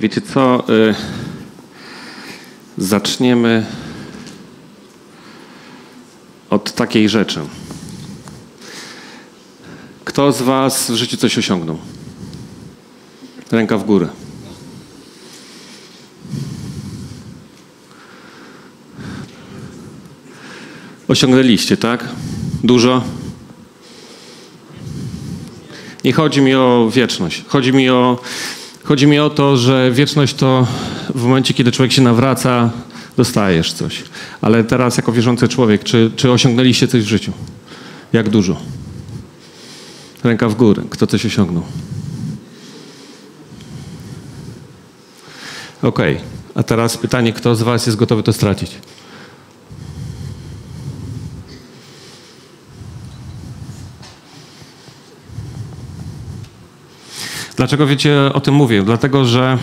Wiecie co? Y, zaczniemy od takiej rzeczy. Kto z Was w życiu coś osiągnął? Ręka w górę. Osiągnęliście, tak? Dużo? Nie chodzi mi o wieczność. Chodzi mi o, chodzi mi o to, że wieczność to w momencie, kiedy człowiek się nawraca, dostajesz coś. Ale teraz, jako wierzący człowiek, czy, czy osiągnęliście coś w życiu? Jak dużo? Ręka w górę. Kto coś osiągnął? Okej. Okay. A teraz pytanie, kto z Was jest gotowy to stracić? Dlaczego wiecie o tym mówię? Dlatego, że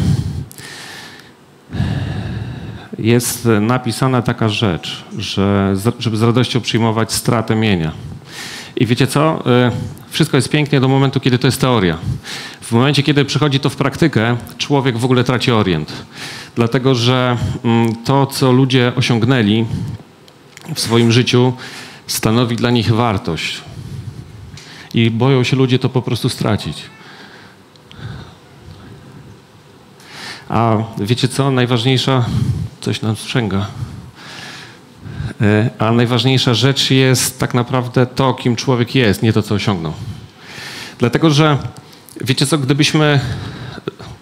jest napisana taka rzecz, że żeby z radością przyjmować stratę mienia. I wiecie co? Y, wszystko jest pięknie do momentu, kiedy to jest teoria. W momencie, kiedy przychodzi to w praktykę, człowiek w ogóle traci orient. Dlatego, że mm, to, co ludzie osiągnęli w swoim życiu, stanowi dla nich wartość. I boją się ludzie to po prostu stracić. A wiecie co? Najważniejsza, coś nam sprzęga. E, a najważniejsza rzecz jest tak naprawdę to, kim człowiek jest, nie to, co osiągnął. Dlatego, że wiecie co, gdybyśmy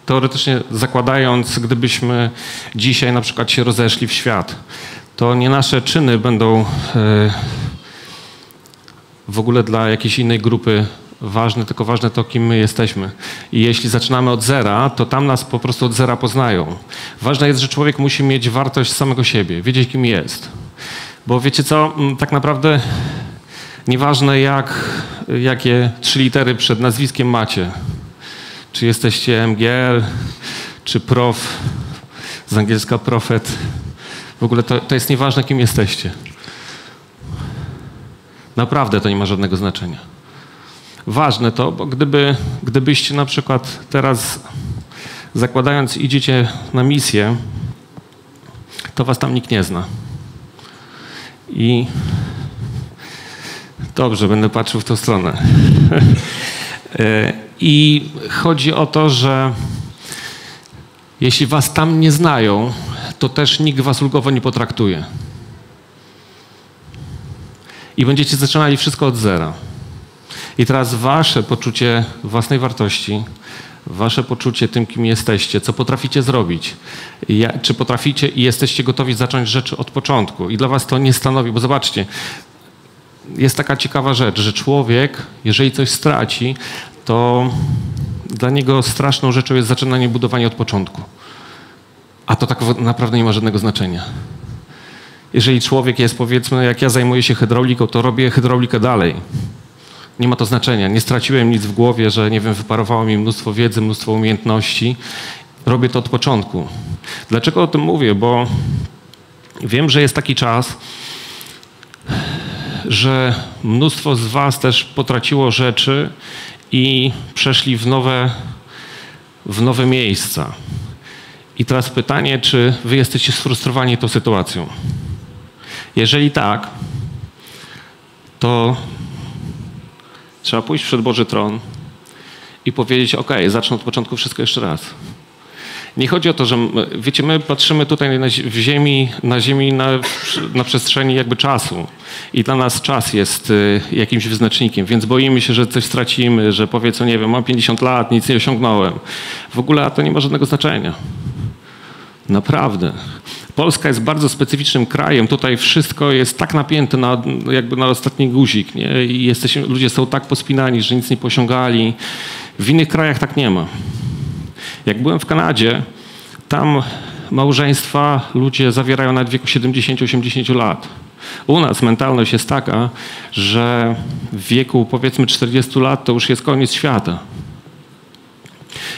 teoretycznie zakładając, gdybyśmy dzisiaj na przykład się rozeszli w świat, to nie nasze czyny będą e, w ogóle dla jakiejś innej grupy ważne, tylko ważne to, kim my jesteśmy. I jeśli zaczynamy od zera, to tam nas po prostu od zera poznają. Ważne jest, że człowiek musi mieć wartość samego siebie, wiedzieć, kim jest. Bo wiecie co, mm, tak naprawdę nieważne jak, jakie trzy litery przed nazwiskiem macie, czy jesteście MGL, czy prof, z angielska profet, w ogóle to, to jest nieważne, kim jesteście. Naprawdę to nie ma żadnego znaczenia ważne to, bo gdyby, gdybyście na przykład teraz zakładając idziecie na misję, to was tam nikt nie zna. I dobrze, będę patrzył w tą stronę. I chodzi o to, że jeśli was tam nie znają, to też nikt was ulgowo nie potraktuje. I będziecie zaczynali wszystko od zera. I teraz wasze poczucie własnej wartości, wasze poczucie tym, kim jesteście, co potraficie zrobić, czy potraficie i jesteście gotowi zacząć rzeczy od początku. I dla was to nie stanowi, bo zobaczcie, jest taka ciekawa rzecz, że człowiek, jeżeli coś straci, to dla niego straszną rzeczą jest zaczynanie budowania od początku. A to tak naprawdę nie ma żadnego znaczenia. Jeżeli człowiek jest, powiedzmy, jak ja zajmuję się hydrauliką, to robię hydraulikę dalej nie ma to znaczenia. Nie straciłem nic w głowie, że nie wiem, wyparowało mi mnóstwo wiedzy, mnóstwo umiejętności. Robię to od początku. Dlaczego o tym mówię? Bo wiem, że jest taki czas, że mnóstwo z Was też potraciło rzeczy i przeszli w nowe, w nowe miejsca. I teraz pytanie, czy Wy jesteście sfrustrowani tą sytuacją? Jeżeli tak, to Trzeba pójść przed Boży tron i powiedzieć: OK, zacznę od początku wszystko jeszcze raz. Nie chodzi o to, że wiecie, my patrzymy tutaj na, ziemi, na ziemi na, na przestrzeni jakby czasu i dla nas czas jest y, jakimś wyznacznikiem, więc boimy się, że coś stracimy, że powiedzą, nie wiem, mam 50 lat, nic nie osiągnąłem. W ogóle to nie ma żadnego znaczenia. Naprawdę. Polska jest bardzo specyficznym krajem. Tutaj wszystko jest tak napięte na, jakby na ostatni guzik. Nie? I jesteśmy, ludzie są tak pospinani, że nic nie posiągali. W innych krajach tak nie ma. Jak byłem w Kanadzie, tam małżeństwa ludzie zawierają na wieku 70-80 lat. U nas mentalność jest taka, że w wieku powiedzmy 40 lat to już jest koniec świata.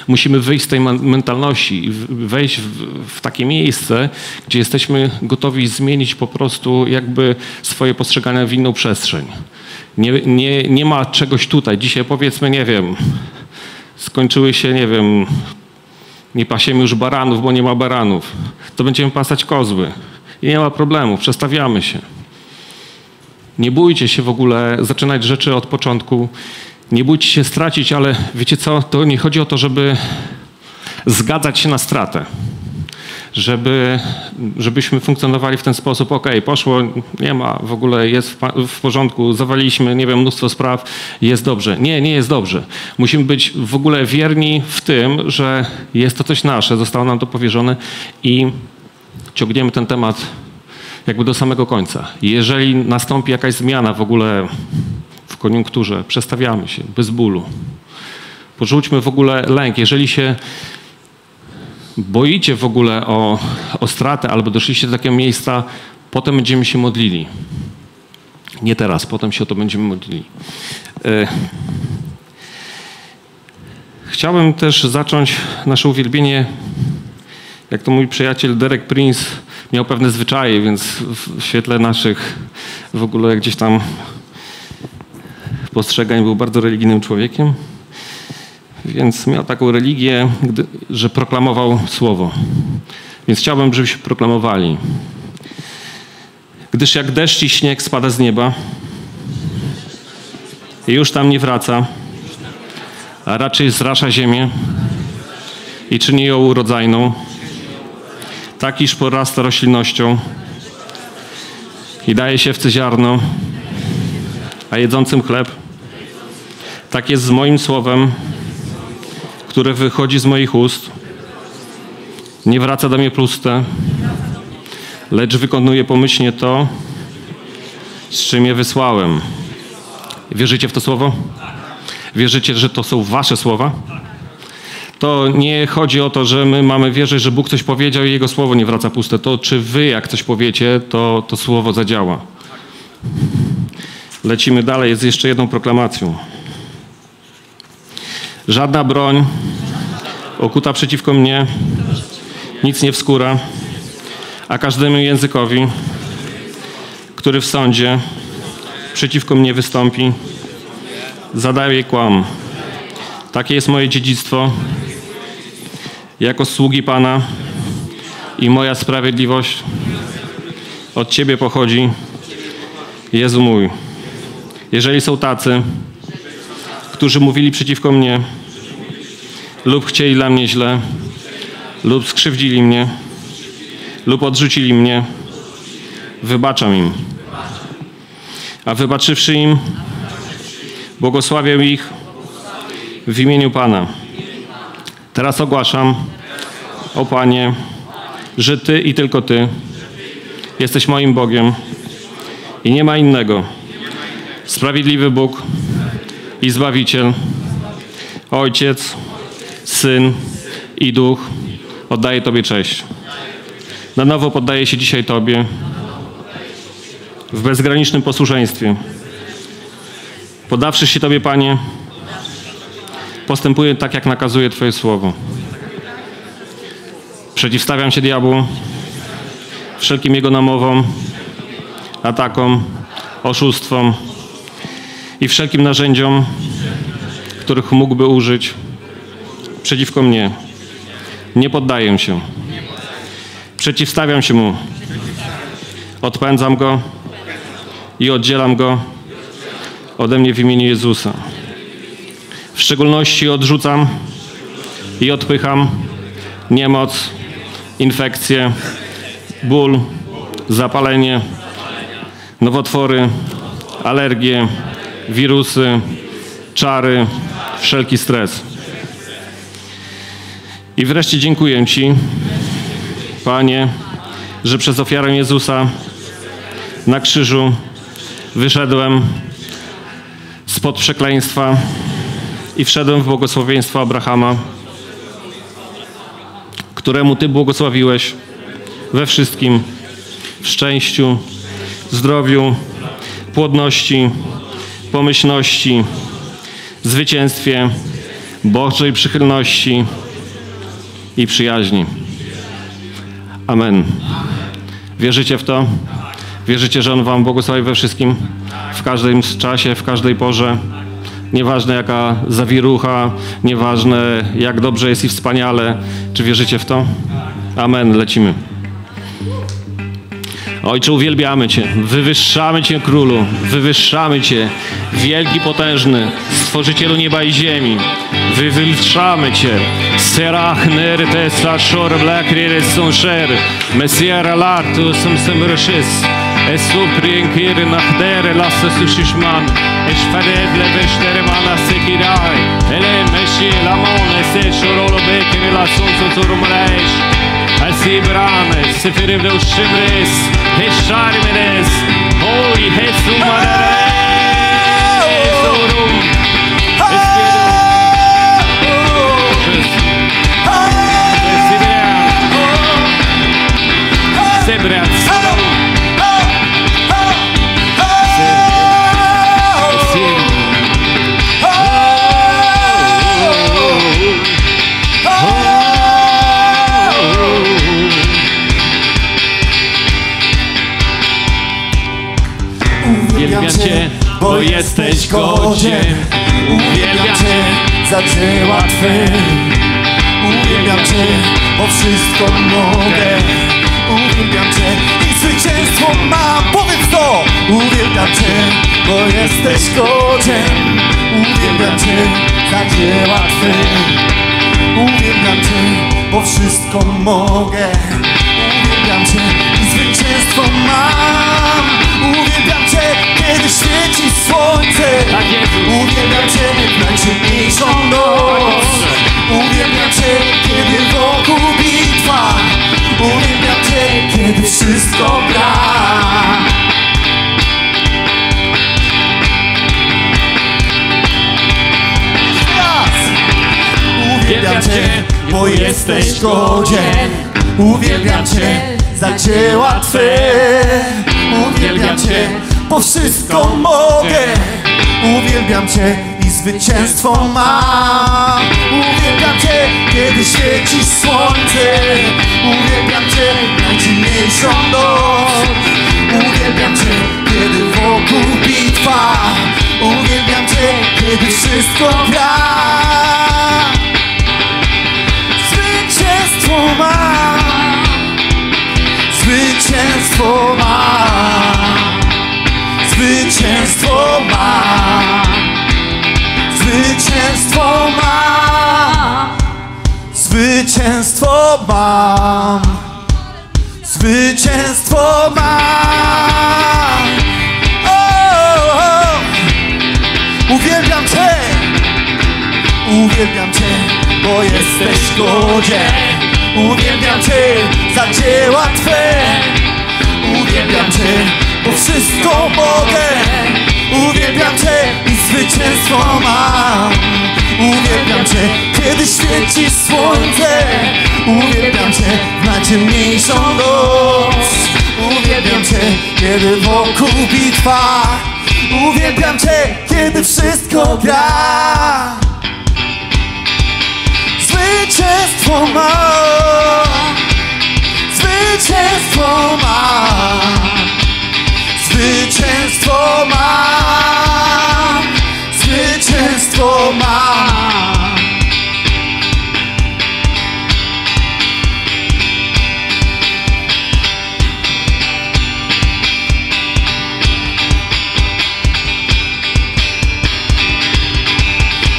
Musimy wyjść z tej mentalności i wejść w, w, takie miejsce, gdzie jesteśmy gotowi zmienić po prostu jakby swoje postrzeganie w inną przestrzeń. Nie, nie, nie ma czegoś tutaj. Dzisiaj powiedzmy, nie wiem, skończyły się, nie wiem, Nie pasiemy już baranów, bo nie ma baranów. To będziemy pasać kozły. I nie ma problemu, przestawiamy się. Nie bójcie się w ogóle zaczynać rzeczy od początku. Nie bójcie się stracić, ale wiecie co? To nie chodzi o to, żeby zgadzać się na stratę. Żeby, żebyśmy funkcjonowali w ten sposób, ok, poszło, nie ma, w ogóle jest w, w porządku, zawaliliśmy, nie wiem, mnóstwo spraw, jest dobrze. Nie, nie jest dobrze. Musimy być w ogóle wierni w tym, że jest to coś nasze, zostało nam to powierzone i ciągniemy ten temat jakby do samego końca. Jeżeli nastąpi jakaś zmiana w ogóle w koniunkturze, przestawiamy się bez bólu. Porzućmy w ogóle lęk. Jeżeli się boicie w ogóle o, o stratę albo doszliście do takiego miejsca, potem będziemy się modlili. Nie teraz, potem się o to będziemy modlili. E, chciałbym też zacząć nasze uwielbienie, jak to mój przyjaciel Derek Prince miał pewne zwyczaje, więc w świetle naszych w ogóle gdzieś tam postrzegań był bardzo religijnym człowiekiem. Więc miał taką religię, że proklamował słowo. Więc chciałbym, żebyśmy proklamowali. Gdyż jak deszcz i śnieg spada z nieba i już tam nie wraca, a raczej zrasza ziemię i czyni ją urodzajną, tak iż porasta roślinnością i daje się w ziarno, a jedzącym chleb. Tak jest z moim słowem, które wychodzi z moich ust. Nie wraca do mnie puste, lecz wykonuje pomyślnie to, z czym je wysłałem. Wierzycie w to słowo? Wierzycie, że to są wasze słowa? To nie chodzi o to, że my mamy wierzyć, że Bóg coś powiedział i Jego słowo nie wraca puste. To czy wy, jak coś powiecie, to to słowo zadziała. Lecimy dalej, jest jeszcze jedną proklamacją. Żadna broń okuta przeciwko mnie nic nie wskóra, a każdemu językowi, który w sądzie przeciwko mnie wystąpi, zadaję kłam. Takie jest moje dziedzictwo jako sługi Pana i moja sprawiedliwość od Ciebie pochodzi, Jezu mój. Jeżeli są tacy, którzy mówili przeciwko mnie lub chcieli dla mnie źle, lub skrzywdzili mnie, lub odrzucili mnie, wybaczam im. A wybaczywszy im, błogosławię ich w imieniu Pana. Teraz ogłaszam, o Panie, że Ty i tylko Ty jesteś moim Bogiem i nie ma innego. Sprawiedliwy Bóg i Zbawiciel, Ojciec, Syn i Duch, oddaję Tobie cześć. Na nowo poddaję się dzisiaj Tobie w bezgranicznym posłuszeństwie. Podawszy się Tobie, Panie, postępuję tak, jak nakazuje Twoje słowo. Przeciwstawiam się diabłu, wszelkim jego namowom, atakom, oszustwom i wszelkim narzędziom, których mógłby użyć przeciwko mnie. Nie poddaję się. Przeciwstawiam się mu. Odpędzam go i oddzielam go ode mnie w imieniu Jezusa. W szczególności odrzucam i odpycham niemoc, infekcje, ból, zapalenie, nowotwory, alergie, wirusy, czary, wszelki stres. I wreszcie dziękuję Ci, Panie, że przez ofiarę Jezusa na krzyżu wyszedłem spod przekleństwa i wszedłem w błogosławieństwo Abrahama, któremu Ty błogosławiłeś we wszystkim, w szczęściu, zdrowiu, płodności, pomyślności, zwycięstwie, Bożej przychylności i przyjaźni. Amen. Wierzycie w to? Wierzycie, że On Wam błogosławi we wszystkim, w każdym czasie, w każdej porze, Nieważne jaka zawirucha, nieważne jak dobrze jest i wspaniale. Czy wierzycie w to? Amen, lecimy. Ojcze, uwielbiamy Cię, wywyższamy Cię, Królu, wywyższamy Cię, wielki, potężny, Stworzycielu nieba i ziemi. Wywyższamy Cię. Serach nerte sashor blakrire sonsher, mesiara lartu som semrashis. Esu prinkir nahdere lasse sushishman, eshfaredle veshtere mana sekirai, ele meshi lamon ese sonso turumreish. Asibirame, Seferim Deushimres, Hesharmenes, Oi, Hesumares. Bo jesteś godzien. Uwielbiam Cię za dzieła Twe. Uwielbiam Cię, bo wszystko mogę. Uwielbiam Cię i zwycięstwo mam Powiedz to! Uwielbiam Cię, bo jesteś godzien Uwielbiam Cię za dzieła Twe. Uwielbiam Cię, bo wszystko mogę. Uwielbiam Cię i zwycięstwo mam. Uwielbiam Cię, kiedy świeci słońce. Tak jest. Uwielbiam Cię w najciemniejszą noc. Uwielbiam Cię, kiedy wokół bitwa. Uwielbiam Cię, kiedy wszystko gra! Uwielbiam Cię, bo jesteś godzien. Uwielbiam Cię za dzieła Twe Uwielbiam Cię, bo wszystko mogę. Uwielbiam Cię i zwycięstwo mam. Uwielbiam Cię, kiedy świeci słońce. Uwielbiam Cię najciemniejszą noc. Uwielbiam Cię, kiedy wokół bitwa. Uwielbiam Cię, kiedy wszystko gra. Zwycięstwo mam. Zwycięstwo mam jesteś godzien Uwielbiam Cię za dzieła Twe. Uwielbiam Cię, bo wszystko mogę. Uwielbiam Cię i zwycięstwo mam. Uwielbiam Cię, kiedy świeci słońce. Uwielbiam Cię w najciemniejszą noc. Uwielbiam Cię, kiedy wokół bitwa. Uwielbiam Cię, kiedy wszystko gra Zwycięstwo mam Zwycięstwo mam Zwycięstwo mam Zwycięstwo mam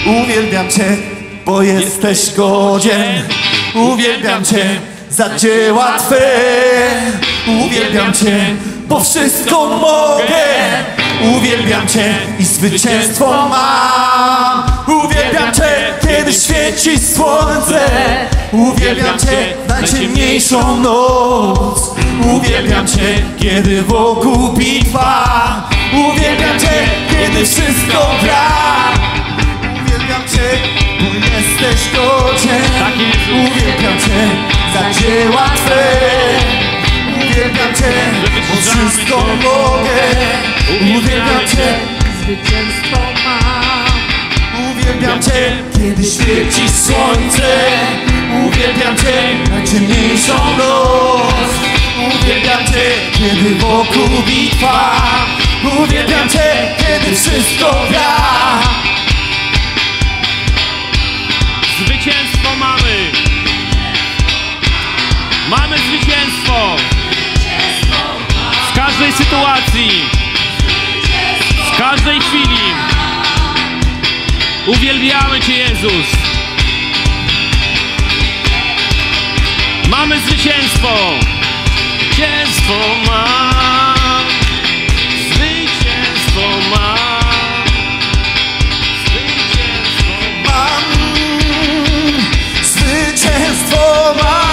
Uwielbiam Cię, bo jesteś godzien. Uwielbiam Cię za dzieła Twe. Uwielbiam Cię, bo wszystko mogę. Uwielbiam Cię i zwycięstwo mam. Uwielbiam Cię, kiedy świeci słońce. Uwielbiam Cię najciemniejszą noc. Uwielbiam Cię, kiedy wokół bitwa. Uwielbiam Cię, kiedy wszystko gra bo jesteś godzien Tak jest. Uwielbiam Cię za dzieła Twe. Uwielbiam Cię, bo wszystko mogę. Uwielbiam Cię, Zwycięstwo mam. uwielbiam Cię Kiedy świeci słońce. Uwielbiam Cię najciemniejszą noc. Uwielbiam Cię, kiedy wokół bitwa. Uwielbiam Cię, kiedy wszystko gra Zwycięstwo mamy! Mamy zwycięstwo! Z każdej sytuacji! Z każdej chwili! Uwielbiamy Cię, Jezus! Mamy zwycięstwo! Zwycięstwo mamy! Zwycięstwo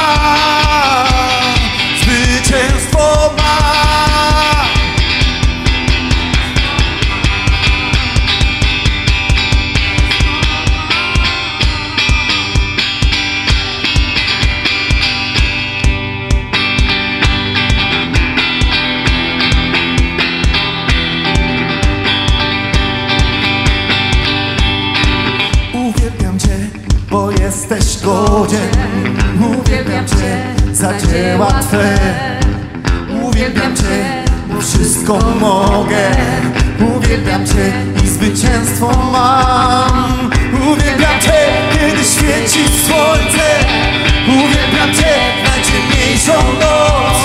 za dzieła Twe. Uwielbiam Cię, bo wszystko mogę. Uwielbiam Cię i zwycięstwo mam. Uwielbiam Cię, kiedy świeci słońce. Uwielbiam Cię w najciemniejszą noc.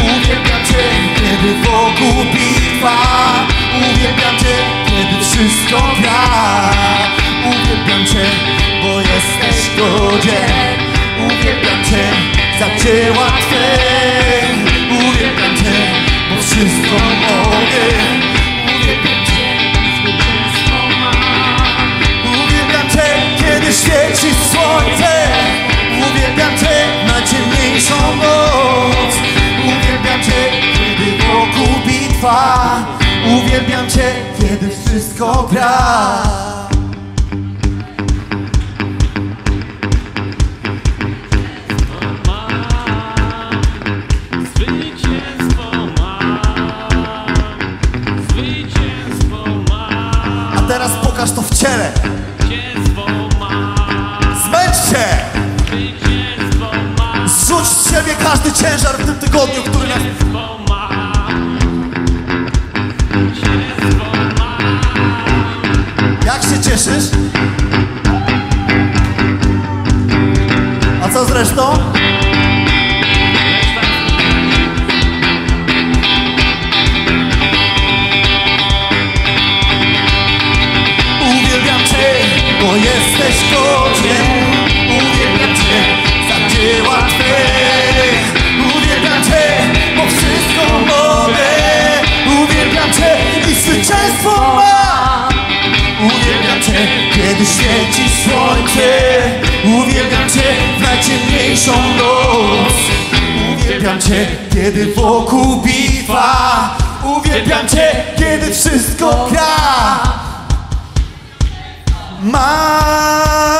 Uwielbiam Cię, kiedy wokół bitwa. Uwielbiam Cię, kiedy wszystko gra. Uwielbiam Cię, bo jesteś godzien. Uwielbiam Cię za dzieła Twe. Uwielbiam Cię, bo wszystko mogę. Uwielbiam Cię, Zwycięstwo mam. uwielbiam Cię, kiedy świeci słońce. Uwielbiam Cię na ciemniejszą noc. Uwielbiam Cię, kiedy wokół bitwa. Uwielbiam Cię, kiedy wszystko gra. Ciele. Zmęcz się! Zrzuć z siebie każdy ciężar w tym tygodniu, który nas... Jak się cieszysz? A co zresztą? Zwycięstwo mam. Uwielbiam Cię, kiedy świeci słońce. Uwielbiam Cię w najciemniejszą noc. Uwielbiam Cię, kiedy wokół bitwa Uwielbiam Cię, kiedy wszystko gra Mam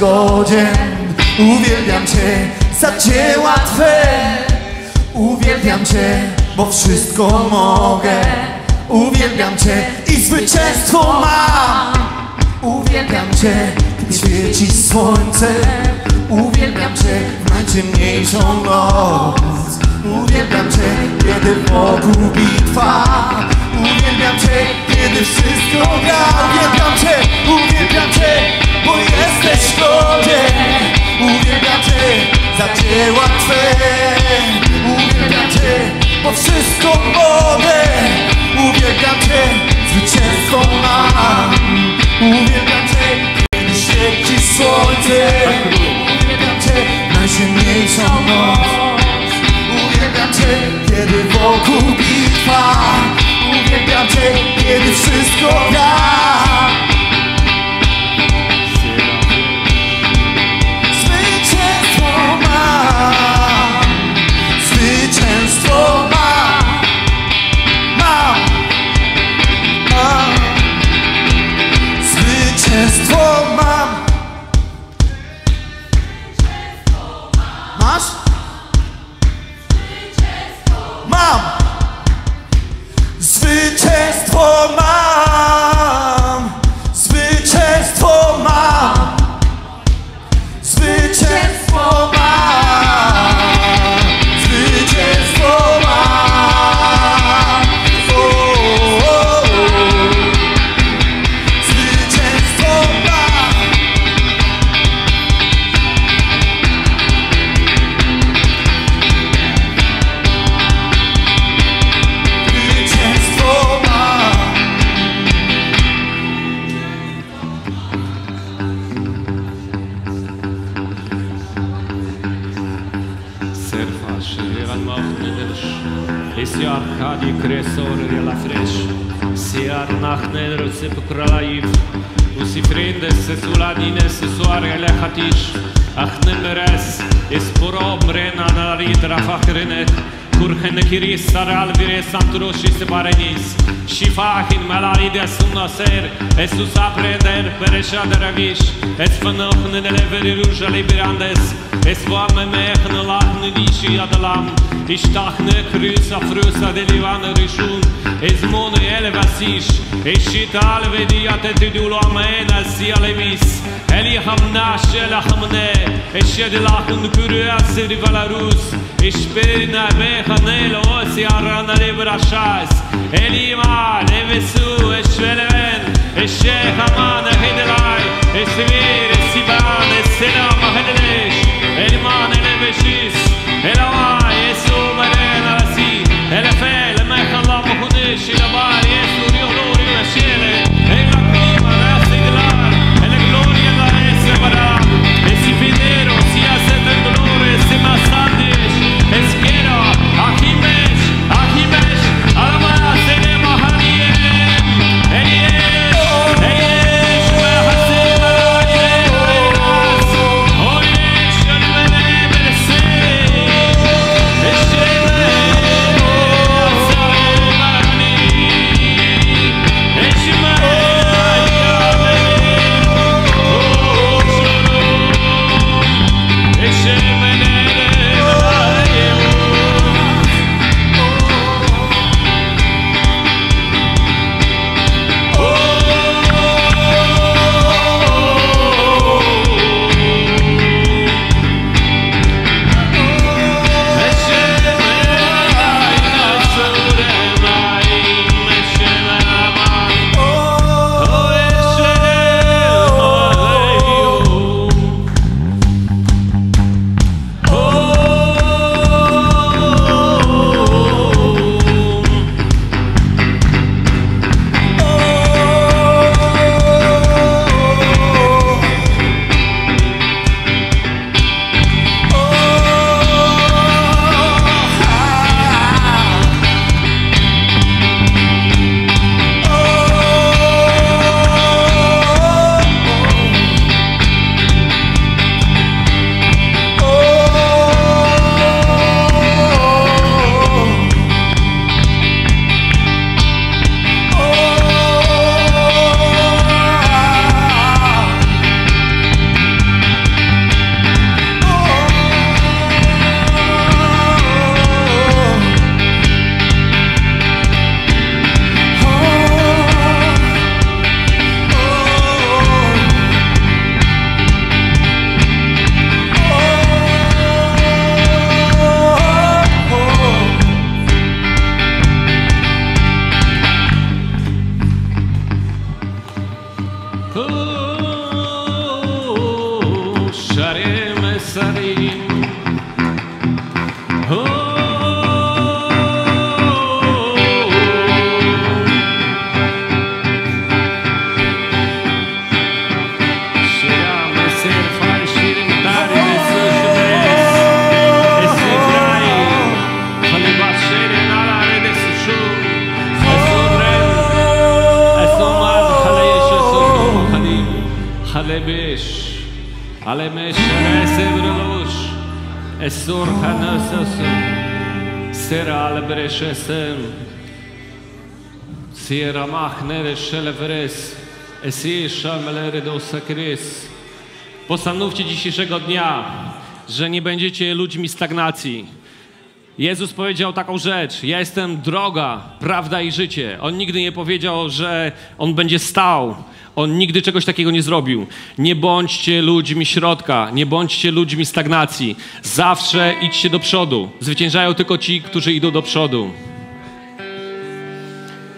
godzien Uwielbiam Cię za dzieła Twe. Uwielbiam Cię, bo wszystko mogę. Uwielbiam Cię i zwycięstwo mam. Uwielbiam Cię, kiedy świeci słońce. Uwielbiam Cię w najciemniejszą noc. Uwielbiam Cię, kiedy wokół bitwa. Uwielbiam Cię, kiedy wszystko gra. Uwielbiam Cię, uwielbiam Cię, bo jesteś godzien Uwielbiam Cię za dzieła Twe. Uwielbiam Cię, bo wszystko mogę. Uwielbiam Cię, zwycięstwo mam. Uwielbiam Cię, kiedy świeci słońce. Uwielbiam Cię, najciemniejszą noc. Uwielbiam Cię, kiedy wokół bitwa. Uwielbiam Cię, kiedy wszystko gra Sceglievano Wochenenders, jest i Arkadii Kresory la Fresh, si Arnachner se pokralaiv, usi prindes se suladines se soare le hatish, achnemeres, es porom renan arid rafachrinek, Kurhenekiri saral vire santuros și separanis Și fahin malari de sunna ser Esus aprender pereșa de ravish Es fănăhne de leveri ruja liberandes Es vame mehne lahne dishi adalam. Ishtahne krysa frusa de livan rishun Ez mon ele vasish Eșit alve diate tidul amena Eli hamnash ele hamne. Eșed lahn kurea sirvalarus Eșed Ishpina bechanelo si arana librashas Elima levesu eşveleven Eşe haman ehidelay Esvir esiban eselam aheleleş Elman elebeşis Elamay esu melen arasi. Elefen szelewrys, esi szameleridos sakrys. Postanówcie dzisiejszego dnia, że nie będziecie ludźmi stagnacji. Jezus powiedział taką rzecz: Ja jestem droga, prawda i życie. On nigdy nie powiedział, że on będzie stał. On nigdy czegoś takiego nie zrobił. Nie bądźcie ludźmi środka, nie bądźcie ludźmi stagnacji. Zawsze idźcie do przodu. Zwyciężają tylko ci, którzy idą do przodu.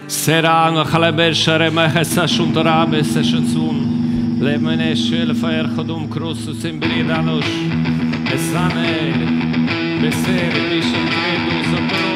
Serang khalebe shere me hesa shuntara be se shuntsun le mene shel fer khodum krosu sim bri danush. Esane be se bi shuntre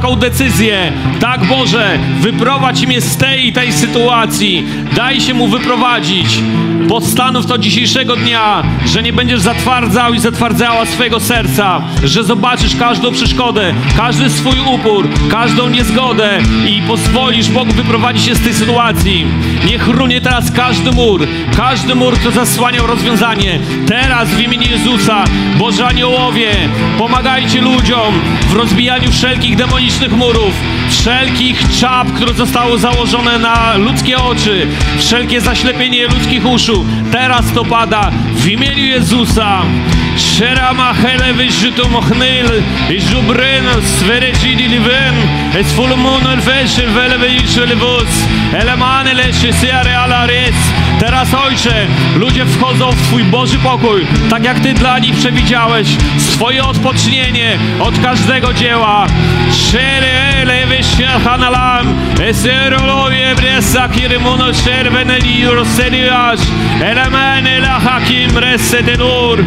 taką decyzję. Tak, Boże, wyprowadź mnie z tej i tej sytuacji. Daj się Mu wyprowadzić. Postanów to dzisiejszego dnia, że nie będziesz zatwardzał i zatwardzała swojego serca, że zobaczysz każdą przeszkodę, każdy swój upór, każdą niezgodę i pozwolisz Bogu wyprowadzić się z tej sytuacji. Niech runie teraz każdy mur, każdy mur, kto zasłaniał rozwiązanie. Teraz w imieniu Jezusa, Boże Aniołowie, pomagajcie ludziom w rozbijaniu wszelkich demonicznych murów, wszelkich czap, które zostały założone na ludzkie oczy, wszelkie zaślepienie ludzkich uszu. Teraz to pada w imieniu Jezusa. Sherama hele wyżytu mochnyl i żubryn sfereci diliwen es fulmon elfeszy wele wyjszy lewus elemany leszy siary alares Teraz Ojcze, ludzie wchodzą w Twój Boży pokój, tak jak Ty dla nich przewidziałeś swoje odpocznienie od każdego dzieła. Shere lewy hanalam, eseroloje bresa kirimuno szerveneli roseriasz, elemene la hakim resedenur,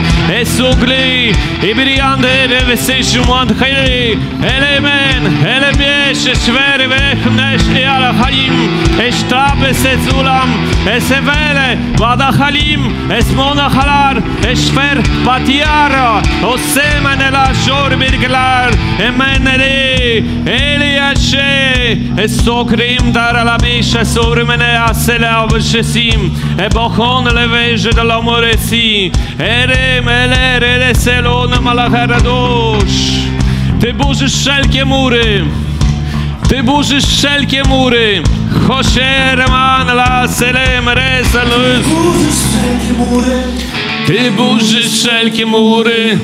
Zugli, Ibiriande, Devesejumant, Heli, Elemen, Elebies, Schwerwech, Neshli, Alahaim, Eshtab, Esezulam, Esevele, Vadahalim, Esmonahalar, Eshfer, Patiara, Osemenela, Shorbirglar, Emenere, Eliashe, Esokrim, Daralabish, Esurmene, Asele, Avshesim, Ebohon, Leveje, de la Moresi, Eremele, melere de selon malacharadosh. Ty burzysz wszelkie mury, ty burzysz wszelkie mury. Hosherman la selem resalus. Burzysz wszelkie mury, Ty burzysz wszelkie mury,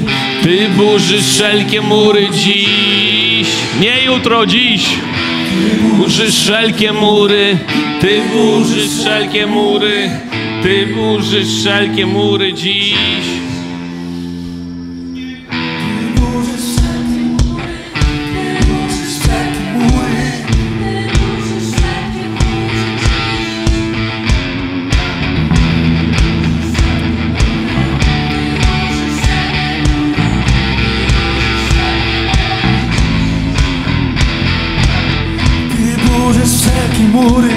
ty burzysz wszelkie mury dziś. Nie jutro, dziś. Burzysz wszelkie mury, ty burzysz wszelkie mury, ty burzysz wszelkie mury dziś. Wszelkie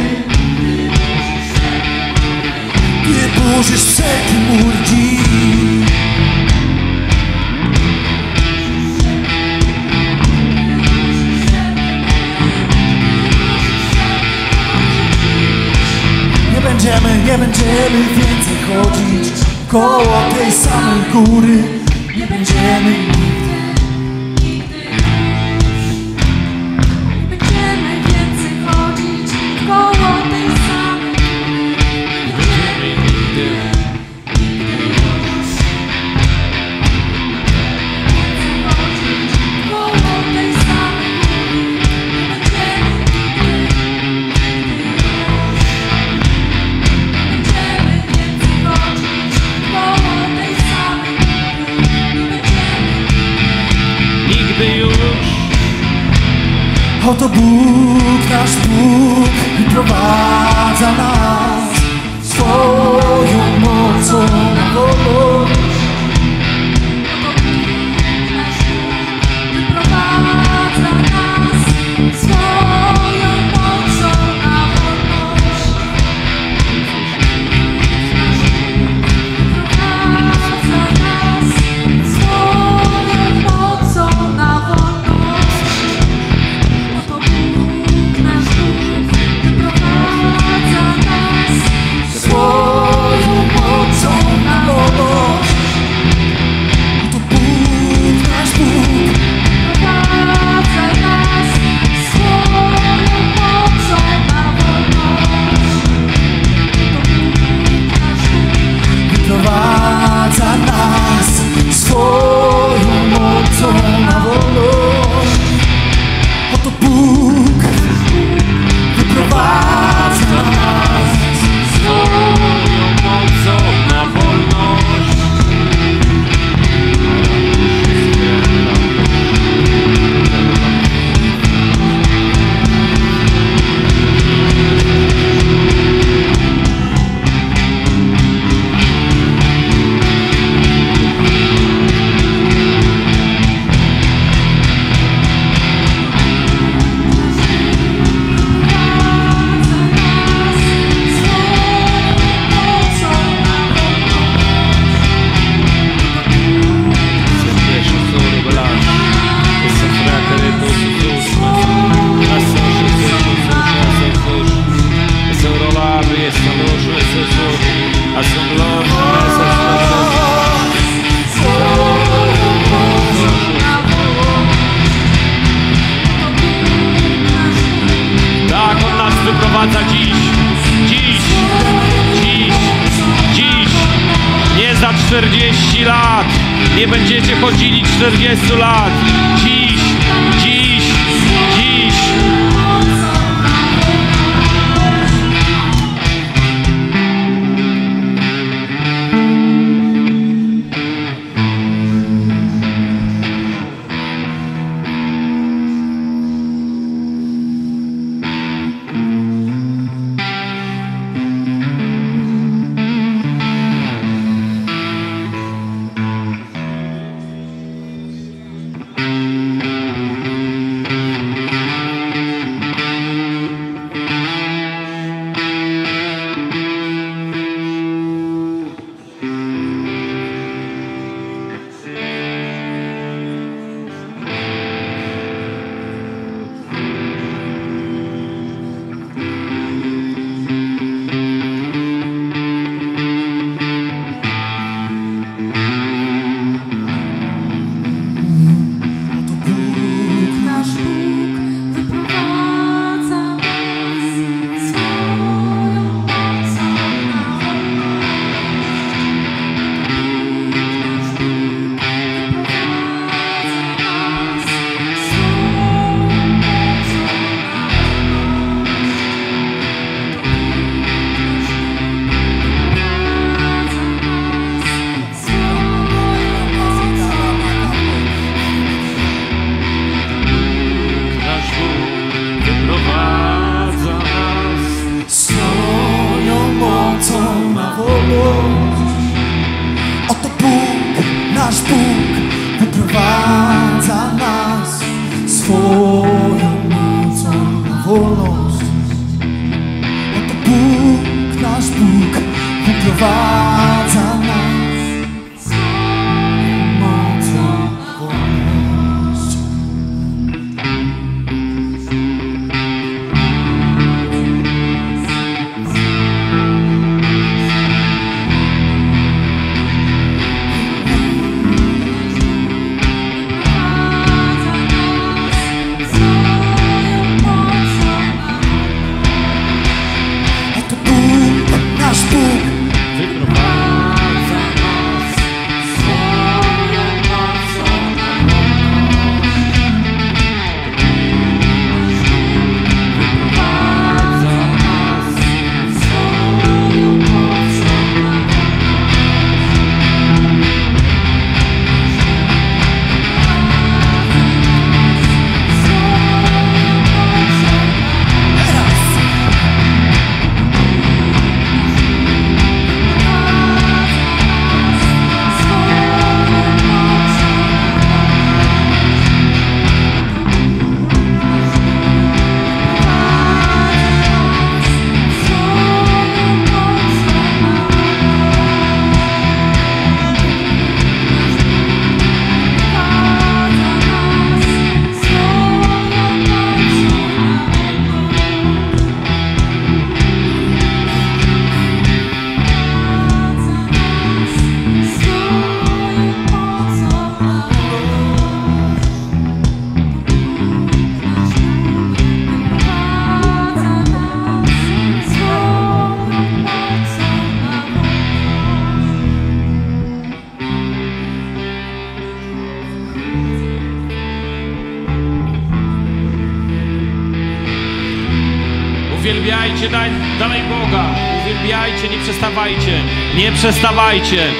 Nie przestawajcie.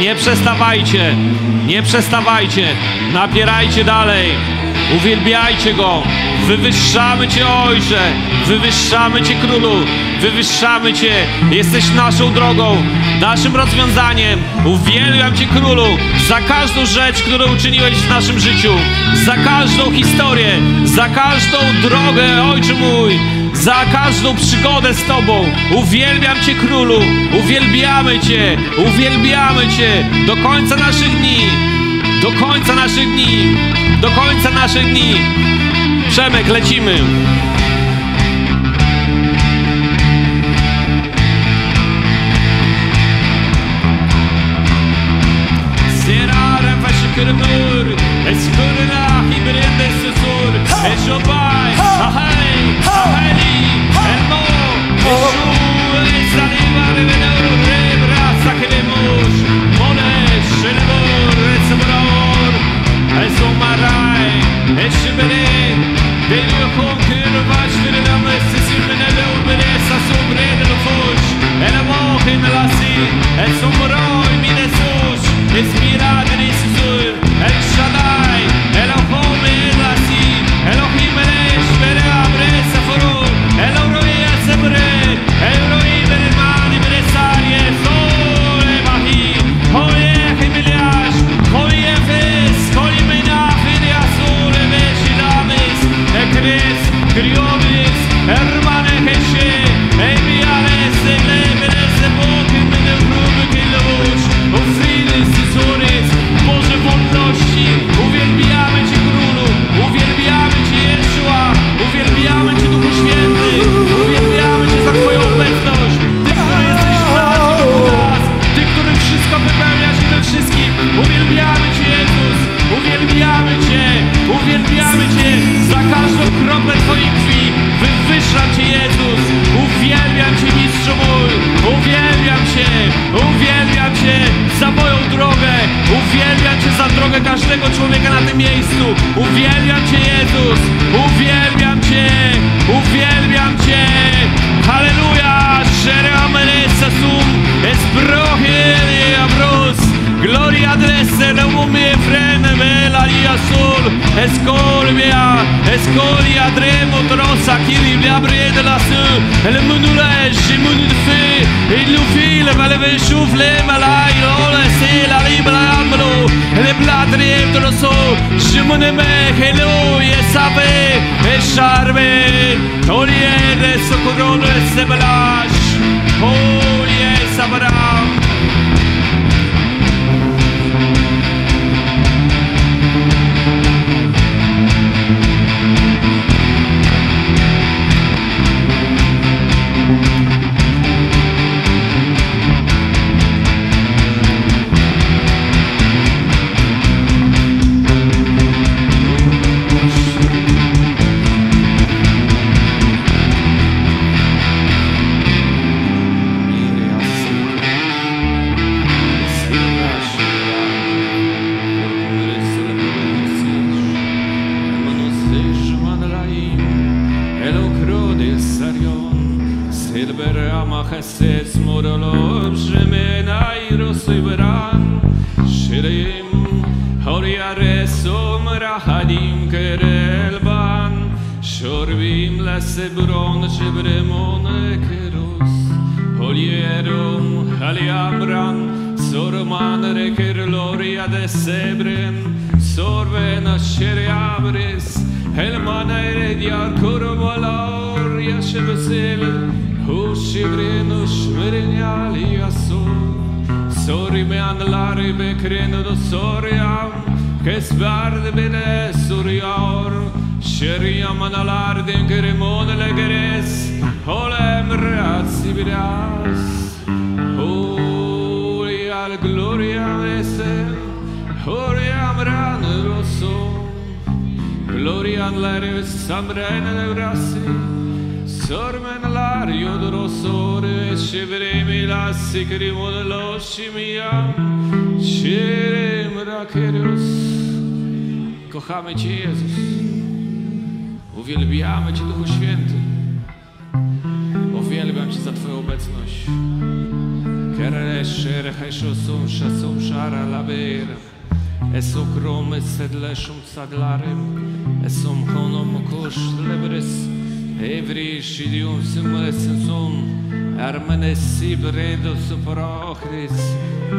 Nie przestawajcie. Nie przestawajcie. Napierajcie dalej. Uwielbiajcie Go. Wywyższamy Cię, Ojcze. Wywyższamy Cię, Królu. Wywyższamy Cię. Jesteś naszą drogą, naszym rozwiązaniem. Uwielbiam Cię, Królu, za każdą rzecz, którą uczyniłeś w naszym życiu. Za każdą historię. Za każdą drogę, Ojcze mój za każdą przygodę z Tobą. Uwielbiam Cię, Królu, uwielbiamy Cię, uwielbiamy Cię do końca naszych dni, do końca naszych dni, do końca naszych dni. Przemek, lecimy. Lassi crimo dell'oscimia Scerem rakerios Kochamy Cię Jezus. Uwielbiamy Cię Duchu Święty. Uwielbiam Cię za Twoją obecność. Keresher heshosum shasum shara laber Esokrom esedleshum sadlarem Esom honom kosh lebres Еврейши мылесенсун, арменеси бредо супрохриц,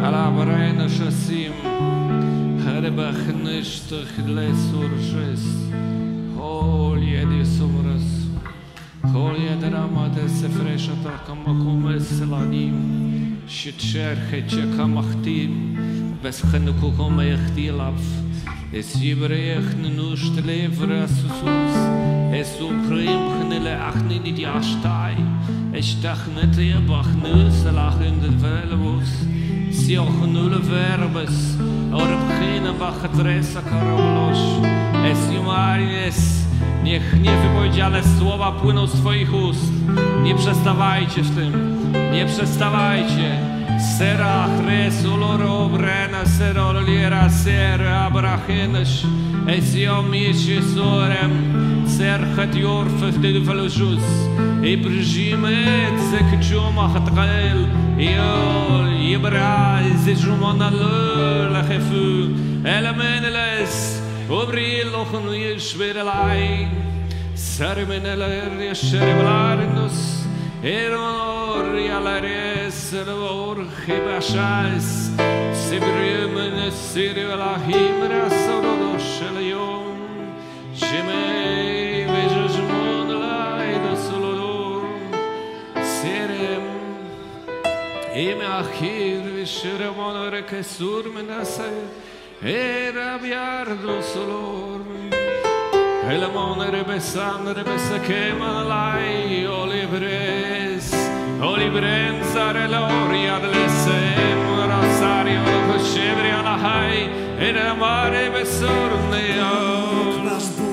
алабрена шасим, харебахныштых лесуршис, холья дисумрас, холья драмате се фрешата камакумесланим, шичерхече камахтим, бесхенуку комехтилав, es jibreich nushtle vrasus us, Es uprim chnele achni nit yashtai Es tachnet ye bachnus lach in de velbus Si och nulle verbes Or bchina bachatresa karolosh Es jumarines Niech niewypowiedziane słowa płyną z Twoich ust. Nie przestawajcie w tym. Nie przestawajcie. Sera chresuloro brena seroliera sera abrachenes. Esiom سرقة يرفف للفلوجوس إبرجيمات زك جوما خطقيل يول يبرعي زي جوما نلور لخفو ألمين لس وبريل لخن يشبير العي سر من الار يشرب العرنس إرمانور يالاريس الور خباشايس سبريمن السيري والعهيم رسول اليوم mei Vei judgmând lai da solodor Serem Ime ahir Vishramon rekesur menase Era biardo solor Elamon rebesan rebesakeman lai Olivres Olivrens arelori adlesem Rasario lo koshevri anahai Era mare besorne Nas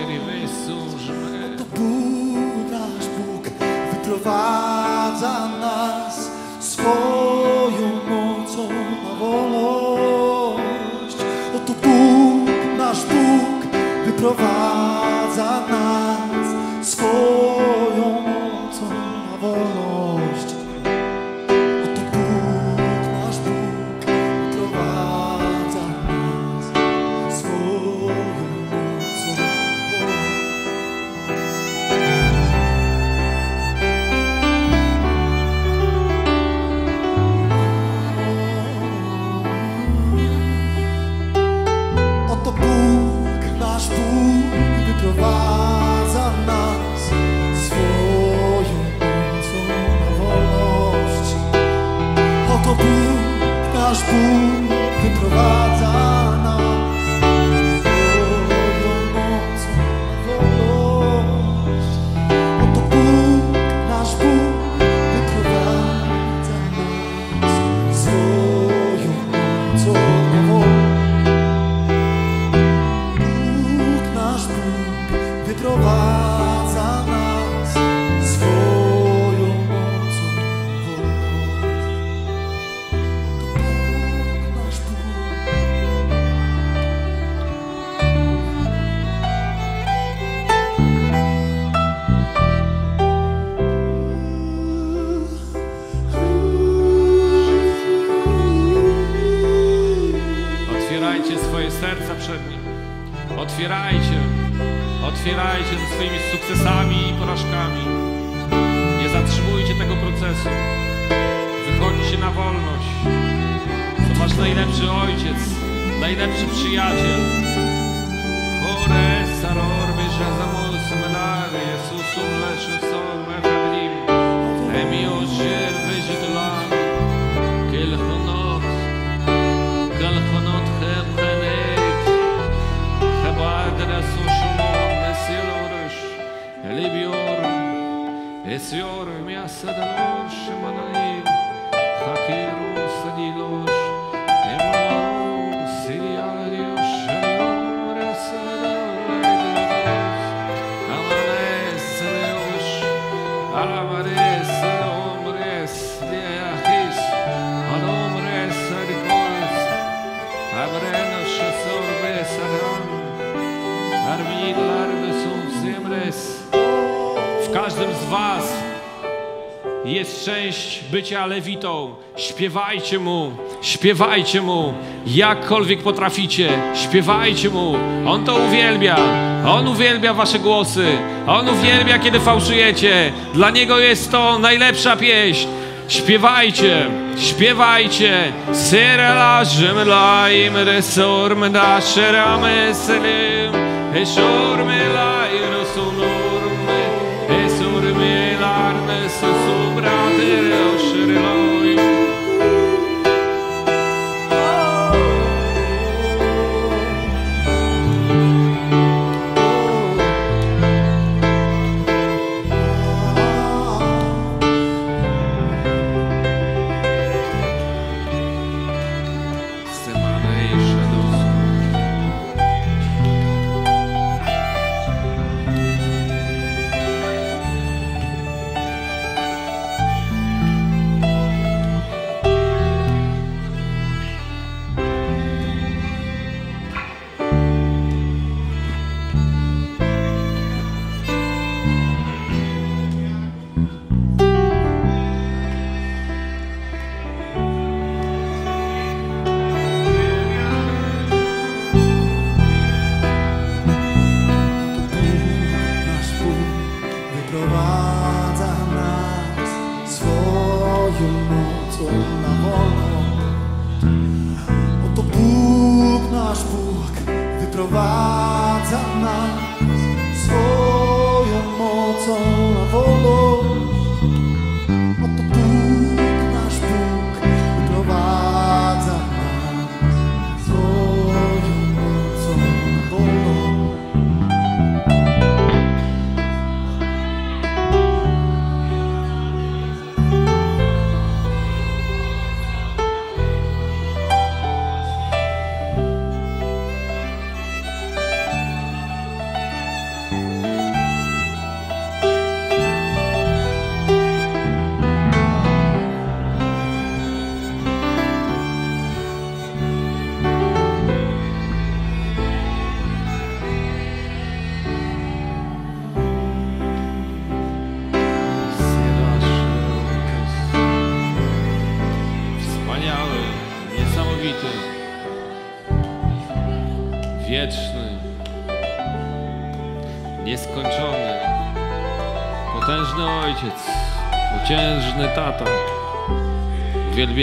provar. najlepszy ojciec, najlepszy przyjaciel. Chore, sarorby, żazamus, melary, Jezusu, leszy, som, echabrim, emiuszy, wyżydlam, kilchonot, kalchonot, chedhenet, chabadra, suszumo, mesilorys, libior, esior, miasa, dalosz, manaim, hakiru, jest część bycia lewitą. Śpiewajcie mu, śpiewajcie mu, jakkolwiek potraficie, śpiewajcie mu. On to uwielbia. On uwielbia wasze głosy. On uwielbia, kiedy fałszujecie. Dla niego jest to najlepsza pieśń. Śpiewajcie, śpiewajcie. Serela żemlaim resor mda szerame selim. Eshor melai rosunurme. Esor брат, и лёшь ремонт.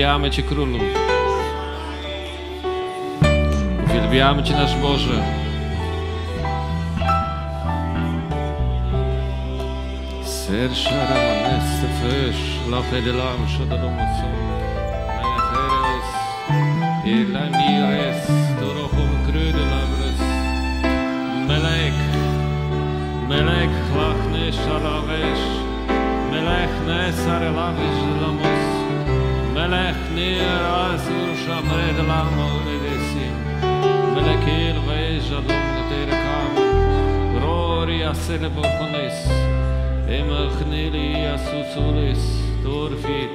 Uwielbiamy Cię Królu. Uwielbiamy Cię nasz Boże. Ser szaramaneste fysz, lapedelam szadaromoco. Meneteres, ilanires, dorochom krydelabres. Melek, melek chlachny szarawesh, מלך ניר אסור שמרד לנו לדסי מלכיל ויש אדום נותר קם. רור יעשה לבוכונס אם אכני לי יעשו צוריס. תורפית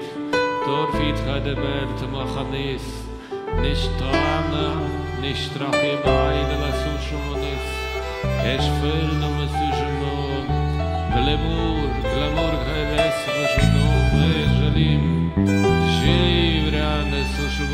תורפית חדבר תמחניס נשטרנה נשטרחי בי ולעשו שמונס יש פרנו מסו שמון ולמור ולמור כדס ושמון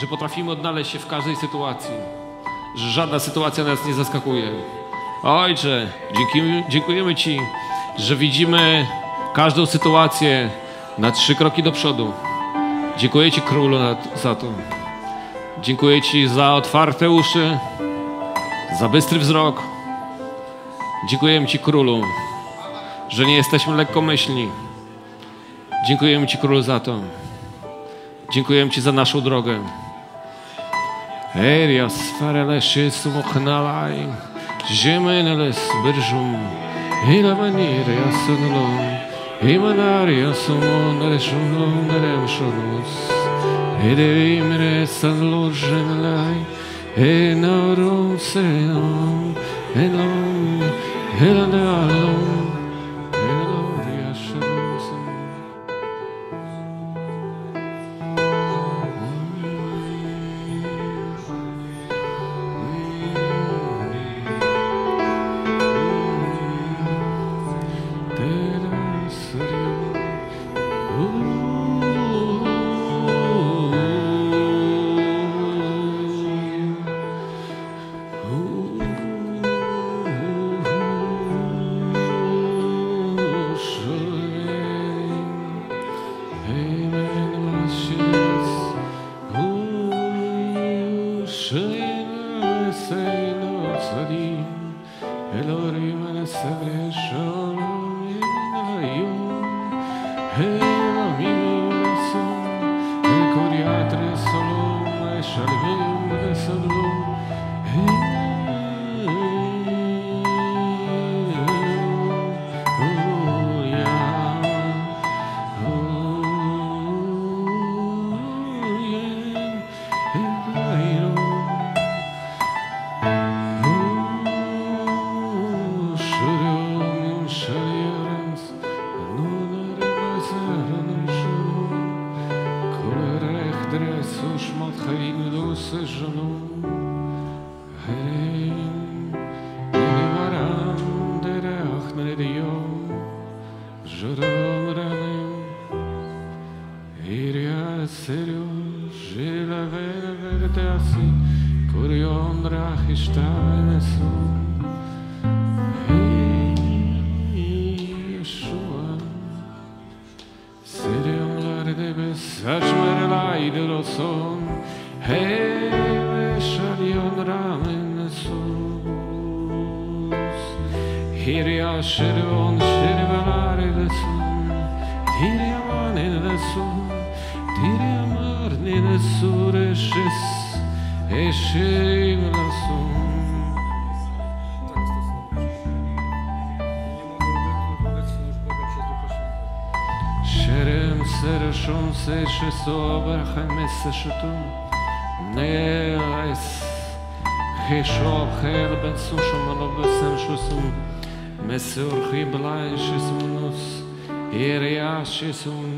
że potrafimy odnaleźć się w każdej sytuacji że żadna sytuacja nas nie zaskakuje. Ojcze, dzięki, dziękujemy Ci, że widzimy każdą sytuację na trzy kroki do przodu. Dziękuję Ci, Królu, za to. Dziękuję Ci za otwarte uszy, za bystry wzrok. Dziękujemy Ci, Królu, że nie jesteśmy lekkomyślni. Dziękujemy Ci, Królu, za to. Dziękujemy Ci za naszą drogę. Έριας φαρελεσίς μοχναλάι, γεμένελες μπρζουμ, ηλαβανίρια σανλόν, ημανάρια σωμόν αρεσουνόν αρεμσονούς, εδεβήμρε σαν λόρζεμλάι, εναωρόν σερενόν, ενόν, ενανεάλλον, Here I should have on, should have out of the sun. Here I am in the sun. Here I am in the sun. Eșes, eșim la sun. Шерем сэршум сэшэ собар хамэс сэшэтум. Не айс. Хешоп. mesur khiblaish sunus ir yash sun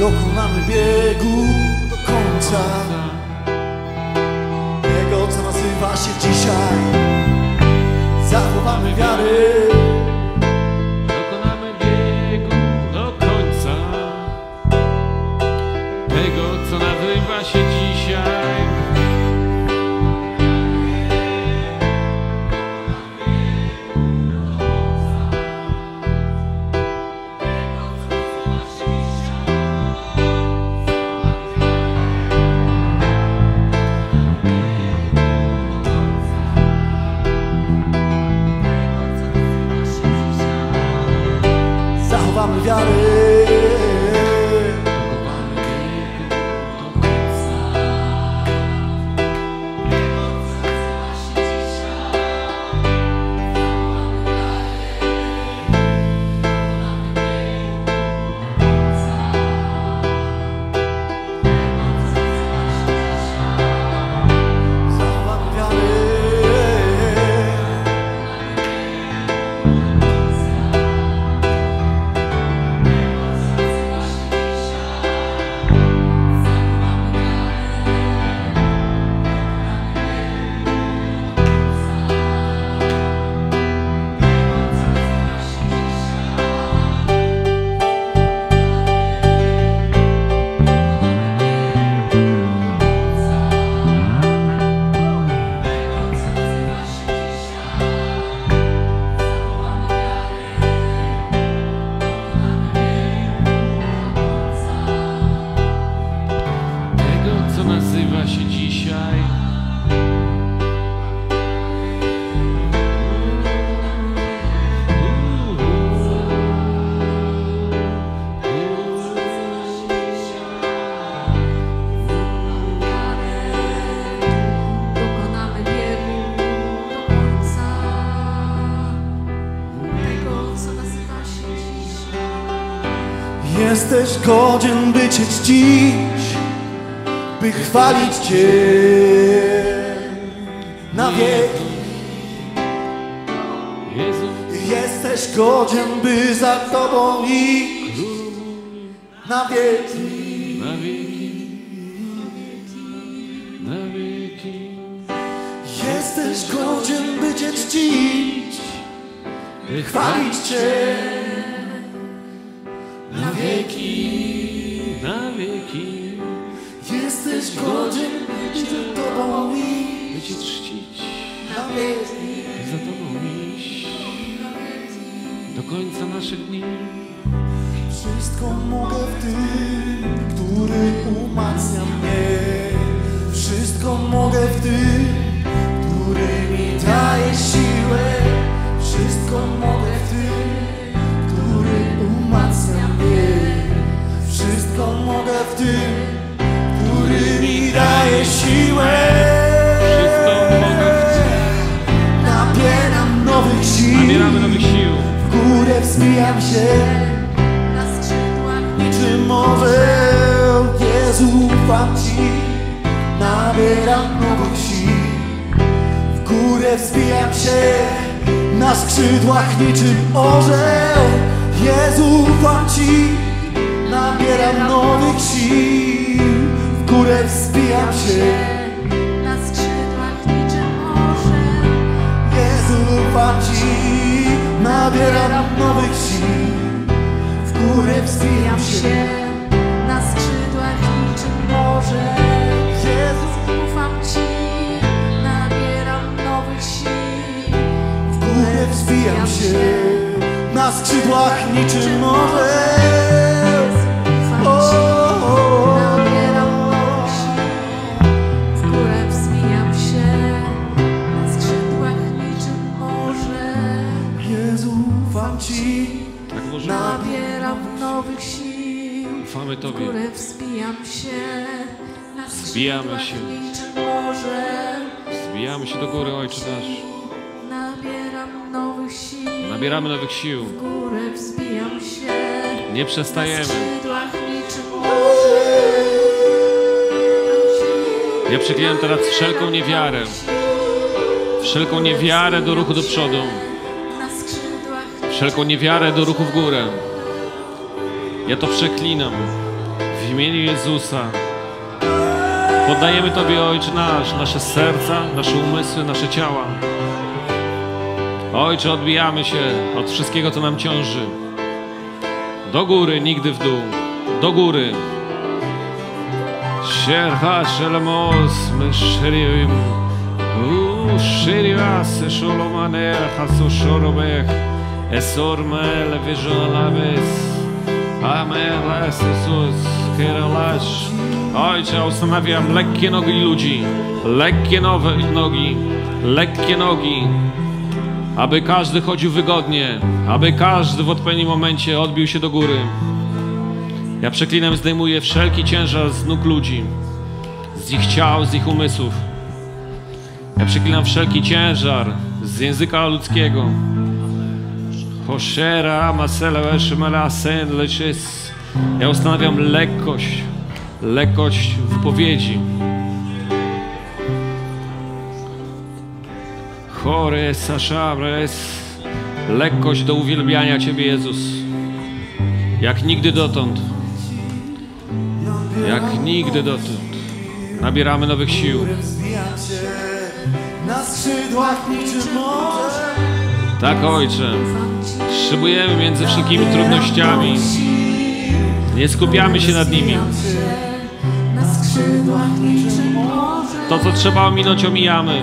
Dokonamy biegu do końca. Tego co nazywa się dzisiaj Zachowamy wiary. Jesteś godzien, by Cię czcić, by chwalić Cię na wieki. Jesteś godzien, by za Tobą iść na wieki. Wszystko niczym orzeł. Jezu, ufam Ci Nabieram nowych sił skrzydłach niczym morze. Ufam O, Ci, o, o. nabieram nowych sił. W górę wzbijam się na skrzydłach niczym morze. Jezu, ufam Ci, Tak może Nabieram nowych sił. ufamy W Tobie. górę wzbijam się na skrzydłach się. niczym morze. Zbijamy się do góry, Ojcze nasz. Nabieram nowych sił. Nabieramy nowych sił. W górę wzbijam się. Nie przestajemy. Ja przeklinam teraz wszelką niewiarę. Wszelką niewiarę do ruchu do przodu. Wszelką niewiarę do ruchu w górę. Ja to przeklinam. W imieniu Jezusa. Poddajemy Tobie, Ojcze nasz, nasze serca, nasze umysły, nasze ciała. Ojcze, odbijamy się od wszystkiego, co nam ciąży. Do góry, nigdy w dół. Do góry. Sherha shelamos mesherim. U sherias sholomaner hasu shorobech. Esormel vijonalabes. Amen, Jezus, kieralasz. Ojcze, ustanawiam lekkie nogi ludzi. Lekkie nowe nogi. Lekkie nogi. Aby każdy chodził wygodnie. Aby każdy w odpowiednim momencie odbił się do góry. Ja przeklinam, zdejmuję wszelki ciężar z nóg ludzi, z ich ciał, z ich umysłów. Ja przeklinam wszelki ciężar z języka ludzkiego. Hoshera, masela, weszmela, sen, leczys. Ja ustanawiam lekkość, lekkość wypowiedzi. Chore, saszabres, lekkość do uwielbiania Ciebie, Jezus. Jak nigdy dotąd. Jak nigdy dotąd. Nabieramy nowych sił. na skrzydłach niczym. Tak, Ojcze. Szybujemy między wszelkimi trudnościami. Nie skupiamy się nad nimi. To, co trzeba ominąć, omijamy.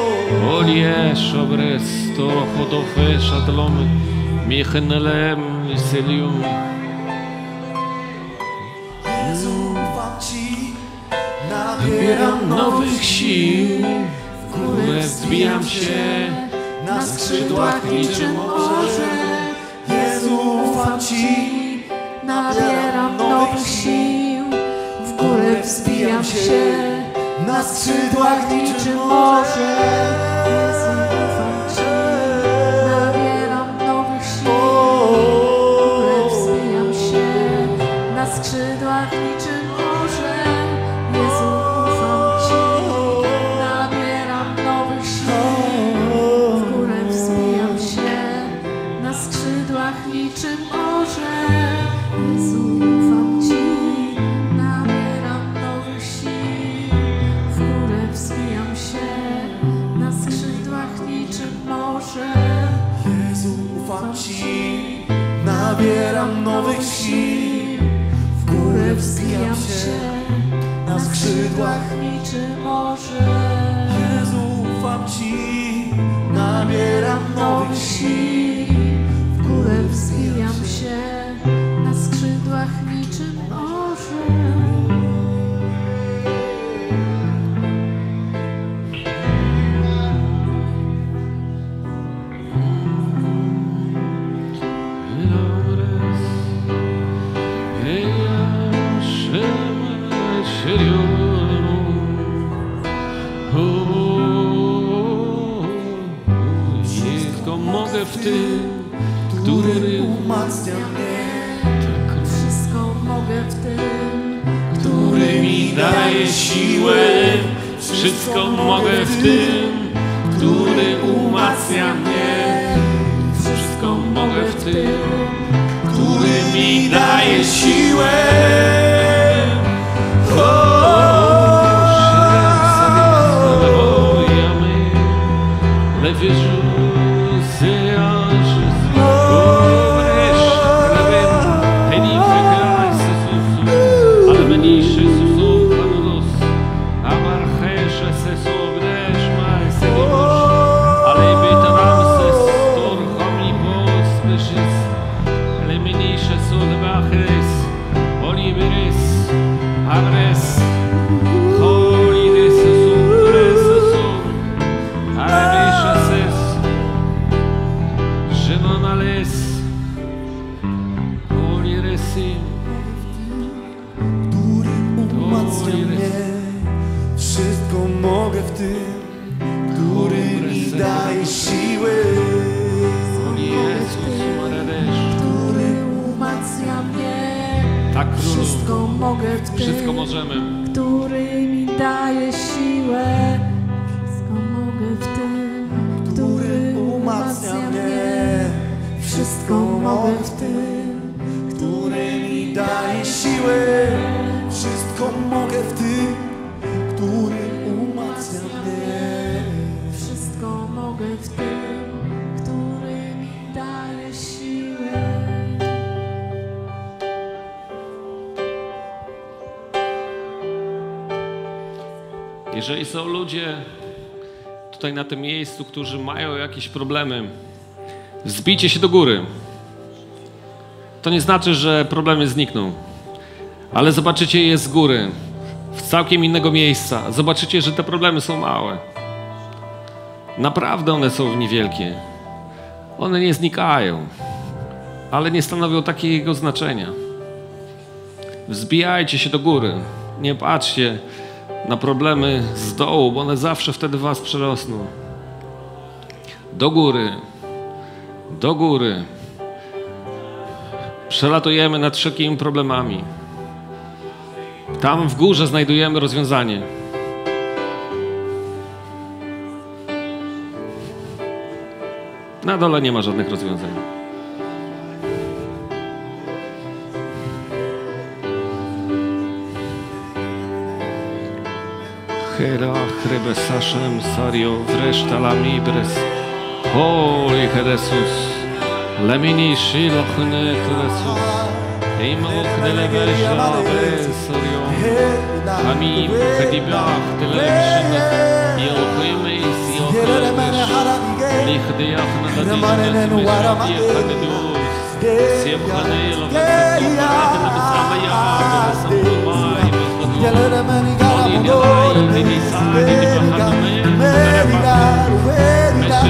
shobres torochodofe shatlom Michnelem selium Jezu, ufam Ci, Nabieram nowych sił, w górę wzbijam się, na skrzydłach niczym orze. Jezu, ufam Ci, Nabieram nowych sił, w górę wzbijam się, na skrzydłach niczym orze. Ci, nabieram nowych sił. W górę siłę. Wszystko mogę w tym, który umacnia mnie. Wszystko mogę w tym, który mi daje siłę. Tutaj na tym miejscu, którzy mają jakieś problemy, wzbijcie się do góry. To nie znaczy, że problemy znikną, ale zobaczycie je z góry, w całkiem innego miejsca. Zobaczycie, że te problemy są małe. Naprawdę one są niewielkie. One nie znikają, ale nie stanowią takiego znaczenia. Wzbijajcie się do góry. Nie patrzcie na problemy z dołu, bo one zawsze wtedy was przerosną. Do góry. Do góry. Przelatujemy nad wszelkimi problemami. Tam w górze znajdujemy rozwiązanie. Na dole nie ma żadnych rozwiązań. Herachre besashem sario vreshta lamibres. Holy Hedesus, lemini shilochne teresus. Eimok de levesh labre sario. Ami chedibach de lemshene. Yelchim eis yochlevesh. Lichdeach nadadin nesmeshad yechadedus. Simchane yelchim. Yelchim eis yochlevesh. Yelchim eis yochlevesh amor América, América, América, América.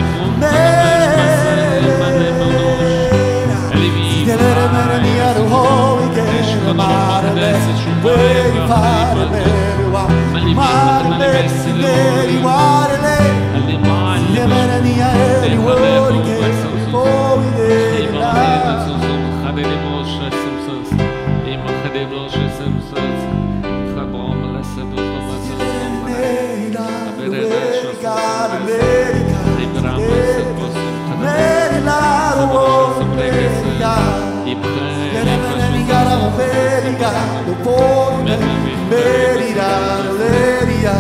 Si te verme mi arrojo y que amarme, vuoi farme, ma me si deriva. ponme berira leria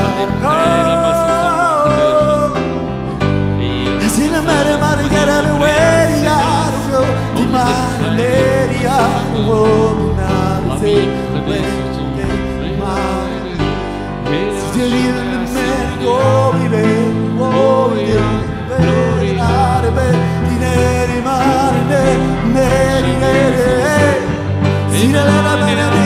as in a mare mare gara we yaro di mare leria o na se we mare se me gobile voglio gloriare be di neri mare neri neri Sira la la la la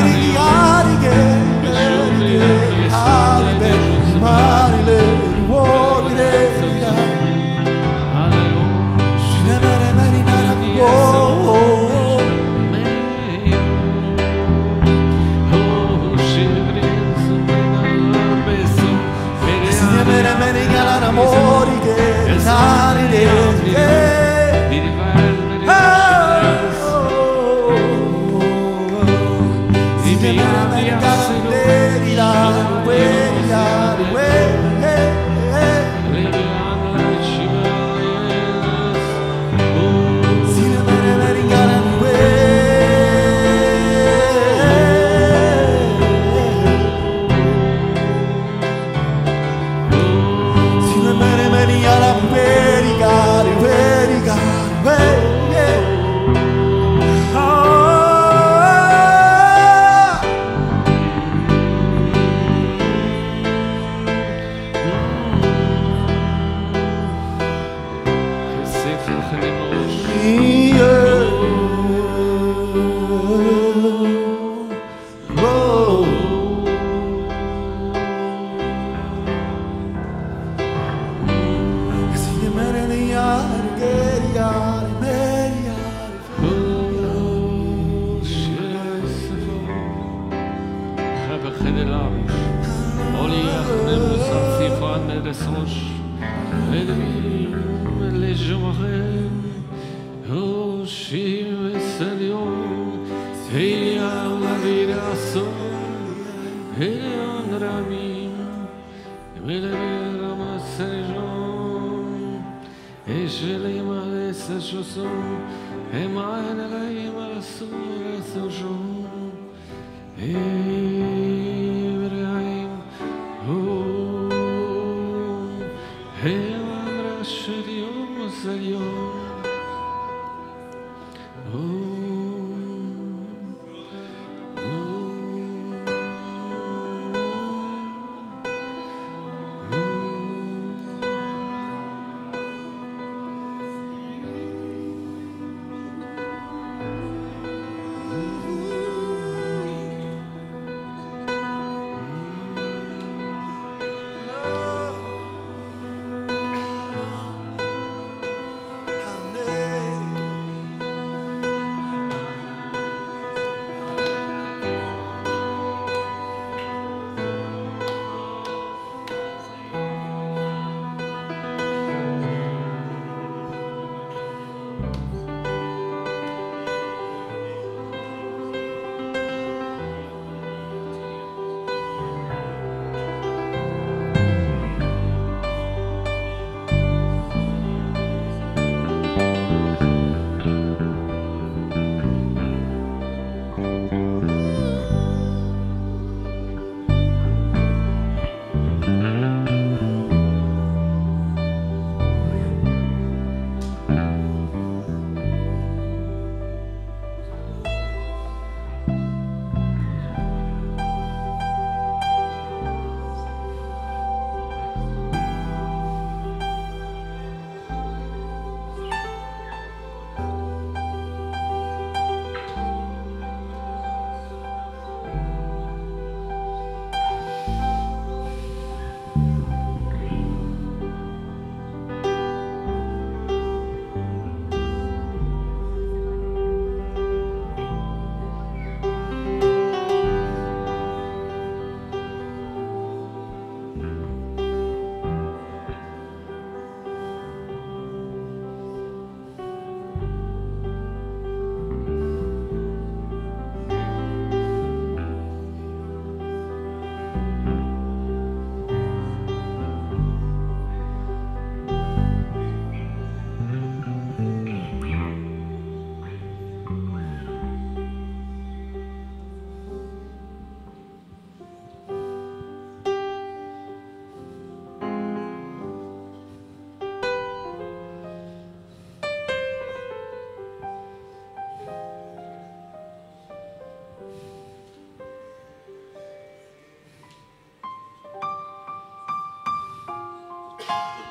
Yeah.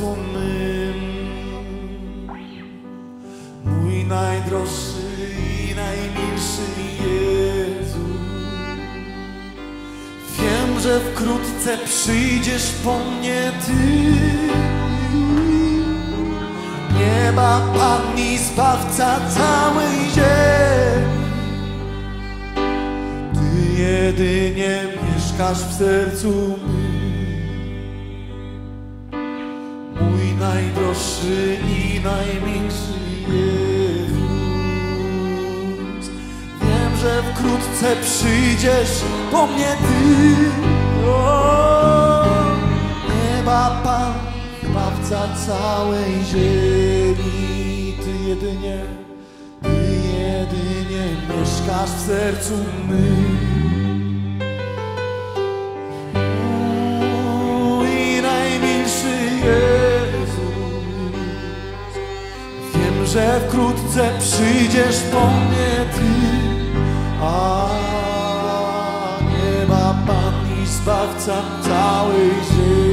W sercu mym Mój najdroższy i najmilszy Jezu. Wiem, że wkrótce przyjdziesz po mnie Ty. Nieba Pan i Zbawca całej ziemi. Ty jedynie mieszkasz w sercu najdroższy i najmilszy Jezus. Wiem, że wkrótce przyjdziesz po mnie Ty. O, Nieba Pan, Zbawca całej ziemi. Ty jedynie, Ty jedynie mieszkasz w sercu mym że wkrótce przyjdziesz po mnie Ty. A nieba Pan i Zbawca całej ziemi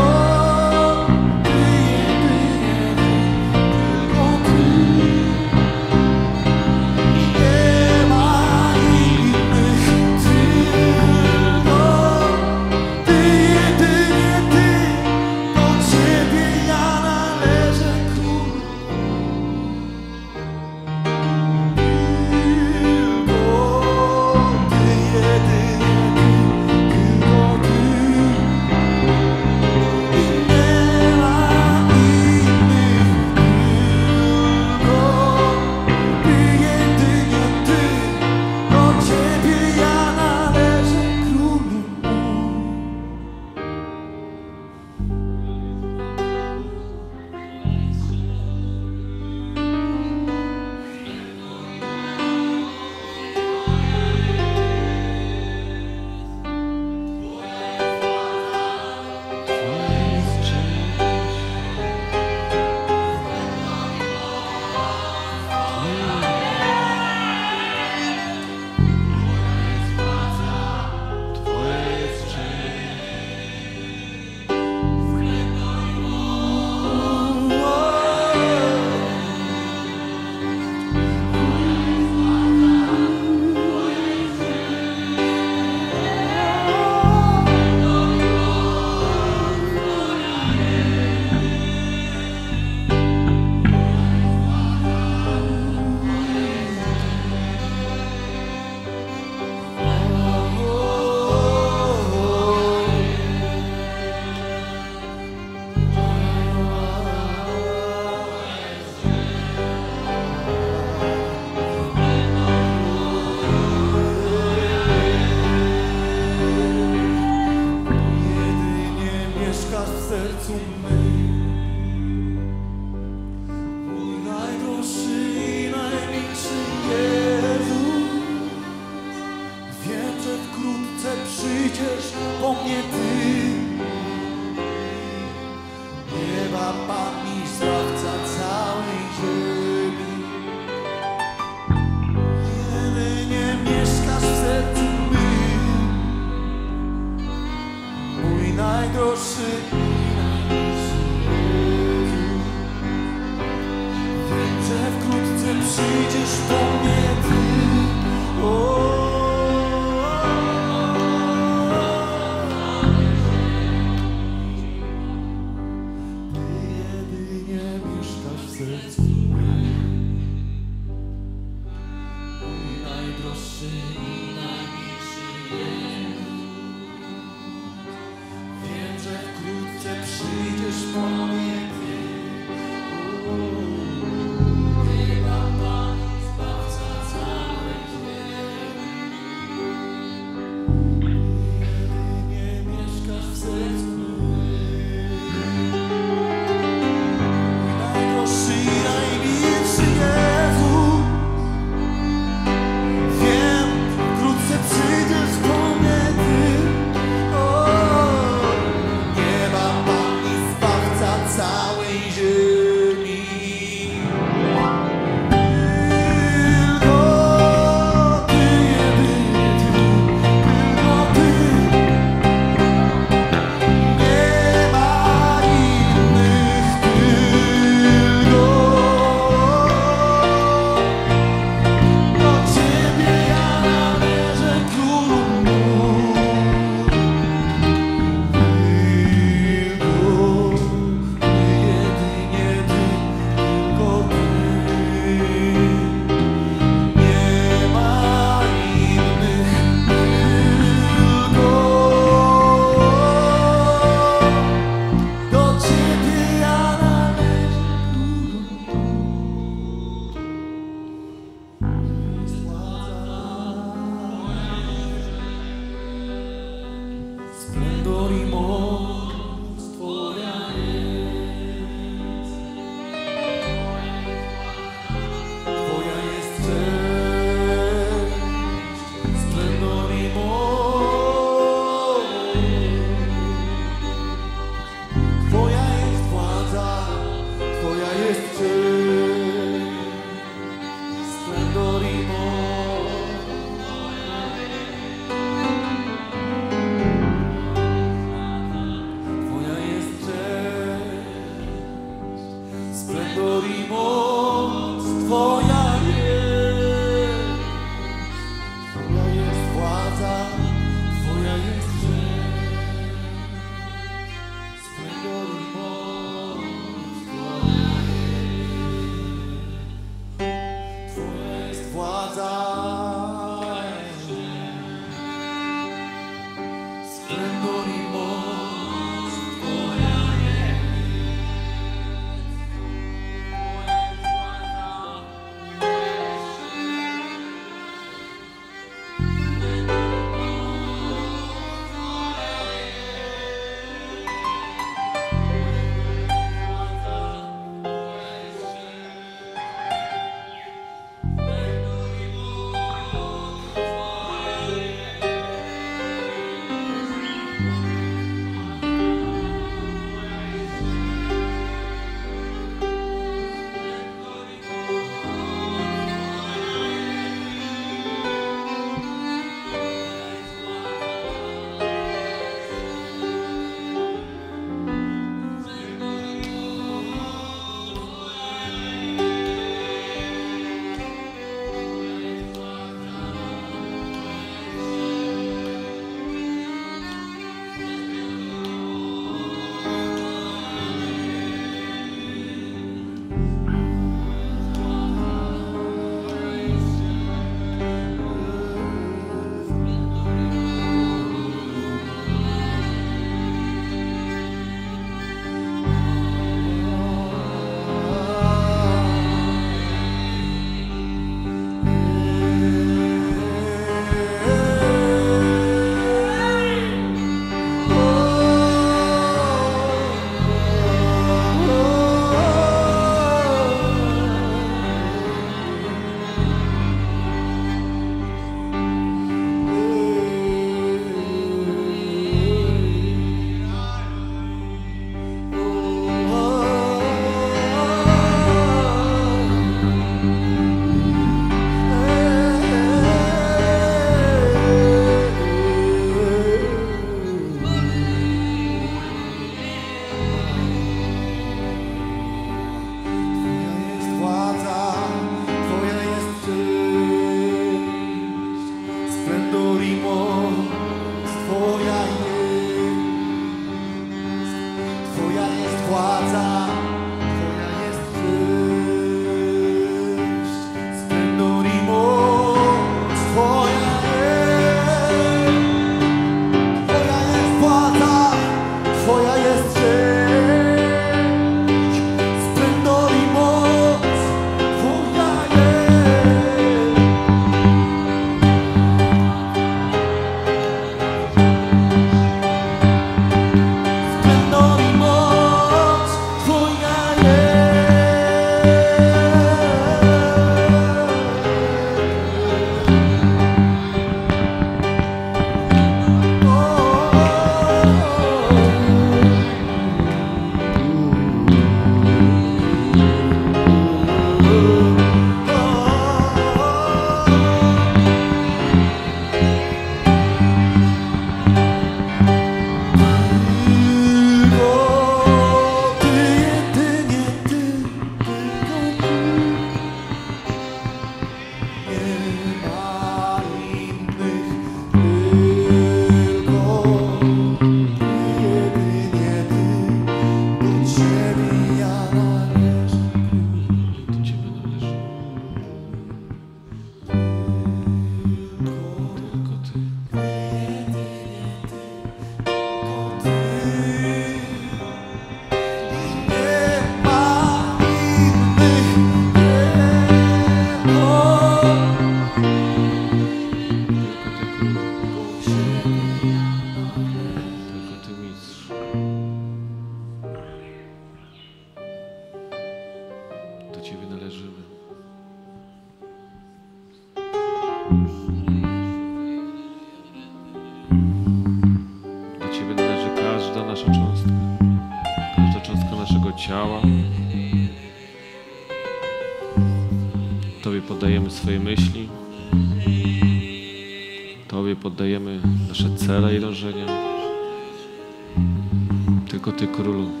Tylko Ty,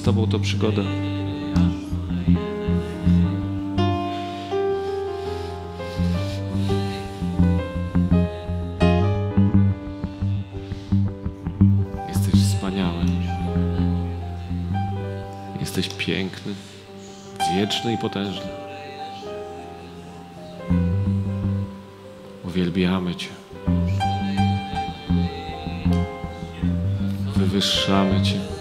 z Tobą to przygoda. Jesteś wspaniały. Jesteś piękny, wieczny i potężny. Uwielbiamy Cię. Wywyższamy Cię.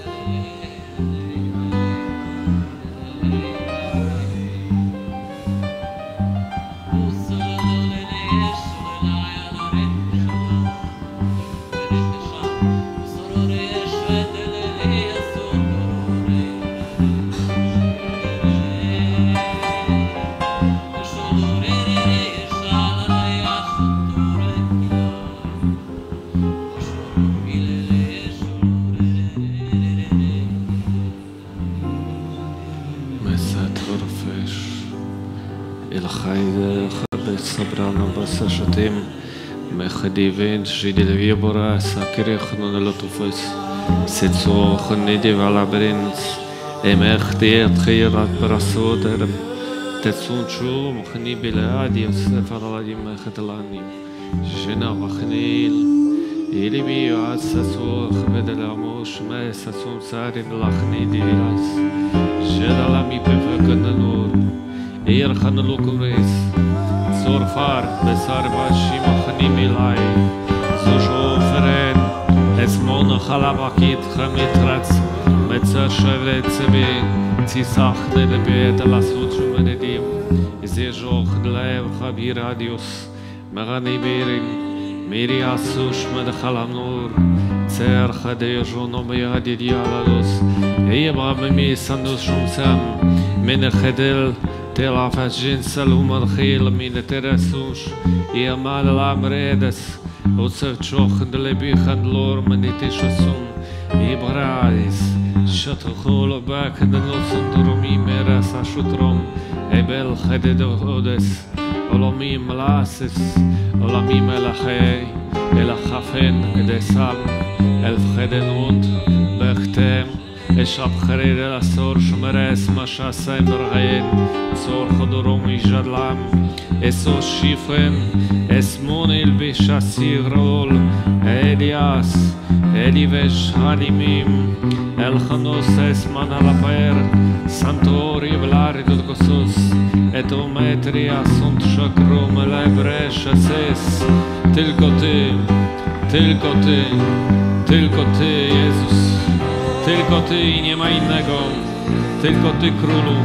Илхайда хадать собрана баса шатим. Мехади винч жидел вибора сакрехну на латуфес. Сецо хниди валабринц. Эмехти отхират прасударм. تتسون شو مخني بالعادي السفر الذي ما خطلاني جنا وخنيل يلي بي عسسو خبد العموش ما يسسون ساري الخني دي راس جنا لامي بفكرنا نور ירחנו לוקורס, צורפר בשר בשים מחנים אליי, זו שאופרן, אסמון חלבקית חמיטרץ, מצא שבט צבי, ציסח דלבית על הסוד שמנדים, זה ז'וך דלב חבי רדיוס, מרני בירים, מירי אסוש מדחלמנור, цер хадея жоном я дидиалалус эйба меми сандус шумсам мене хедел Tela facință, lumă hil, mine te răsuși, e mal la mredes, o să ciohând le bihând lor, mâni te șosum, e bradis, șot holo bac, de nu sunt rumi mera sa șutrom, e bel hede de hodes, olomim lases, olomim elahei, elahafen, de sam, elfheden und, bechtem, Eșap hrere la sor șumeres mașa sembr haen Sor hodorom i jadlam Esos shifren Es monil bisha sirol Elias Elivesh halimim Elchanos es manalaper Santori vlaridot kosos Etometria sunt shakrom lebresh ses Tylko Ty Tylko Ty Tylko Ty, Jezus Tylko Ty i nie ma innego. Tylko Ty Królu.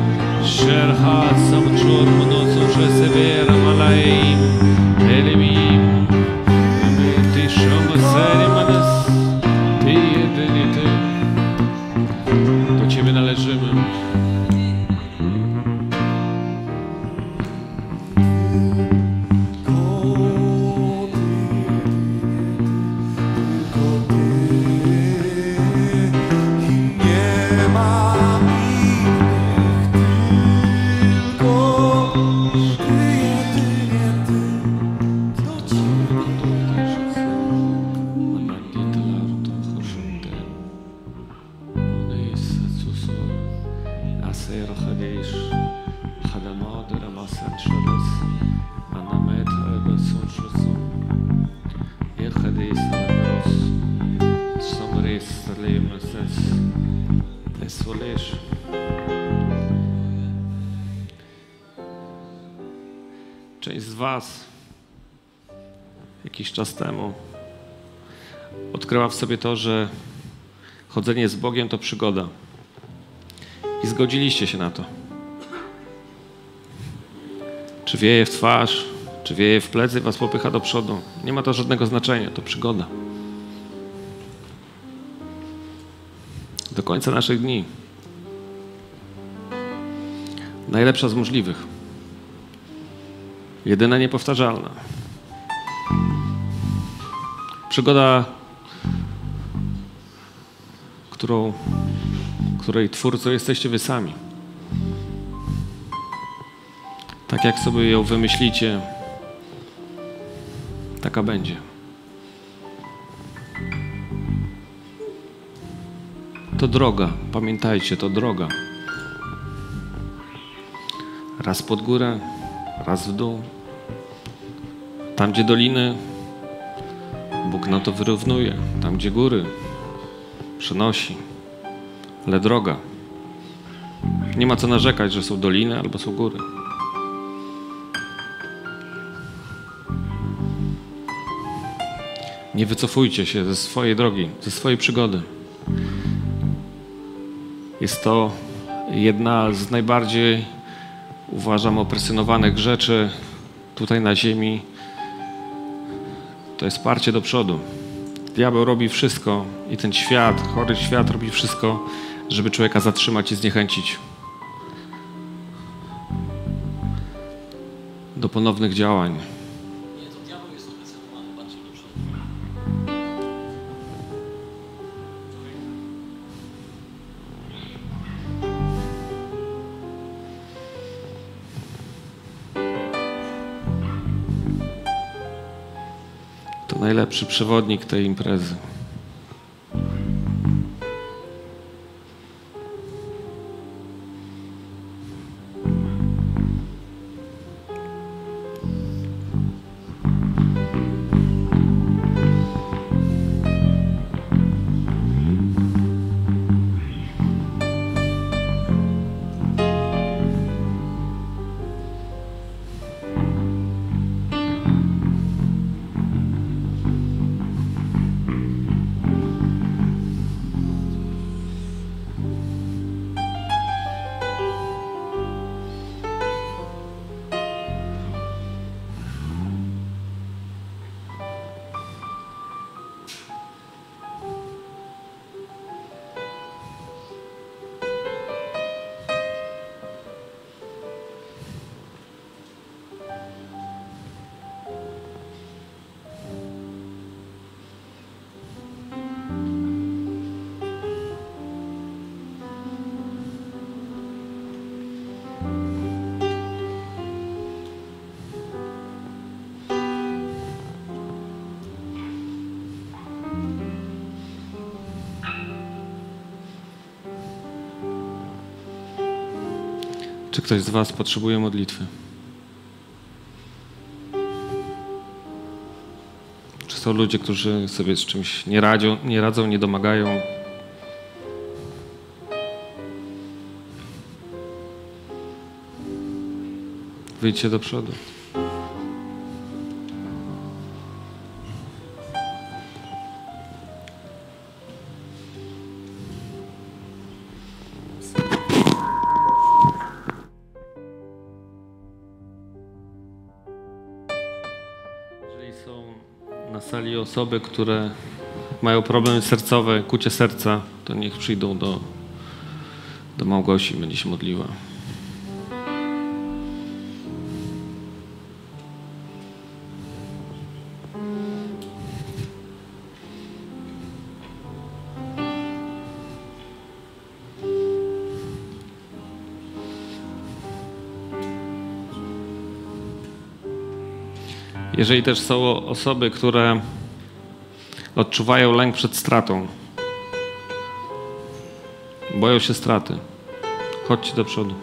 Sherha sam czur mnocą szesewera malaim Elimim. Ty szum serimanes jakiś czas temu, odkryła w sobie to, że chodzenie z Bogiem to przygoda. I zgodziliście się na to. Czy wieje w twarz, czy wieje w plecy, was popycha do przodu. Nie ma to żadnego znaczenia, to przygoda. Do końca naszych dni. Najlepsza z możliwych. Jedyna niepowtarzalna. Przygoda, którą, której twórcą jesteście wy sami. Tak jak sobie ją wymyślicie, taka będzie. To droga, pamiętajcie, to droga. Raz pod górę, raz w dół. Tam, gdzie doliny, Bóg na to wyrównuje. Tam, gdzie góry, przenosi. Ale droga. Nie ma co narzekać, że są doliny albo są góry. Nie wycofujcie się ze swojej drogi, ze swojej przygody. Jest to jedna z najbardziej, uważam, opresjonowanych rzeczy tutaj na ziemi. To jest parcie do przodu. Diabeł robi wszystko i ten świat, chory świat robi wszystko, żeby człowieka zatrzymać i zniechęcić do ponownych działań. Najlepszy przewodnik tej imprezy. Ktoś z Was potrzebuje modlitwy? Czy są ludzie, którzy sobie z czymś nie radzą, nie, radzą, nie domagają? Wyjdźcie do przodu. Osoby, które mają problemy sercowe, kucie serca, to niech przyjdą do, do Małgosi, będzie się modliła. Jeżeli też są osoby, które odczuwają lęk przed stratą, boją się straty, chodźcie do przodu.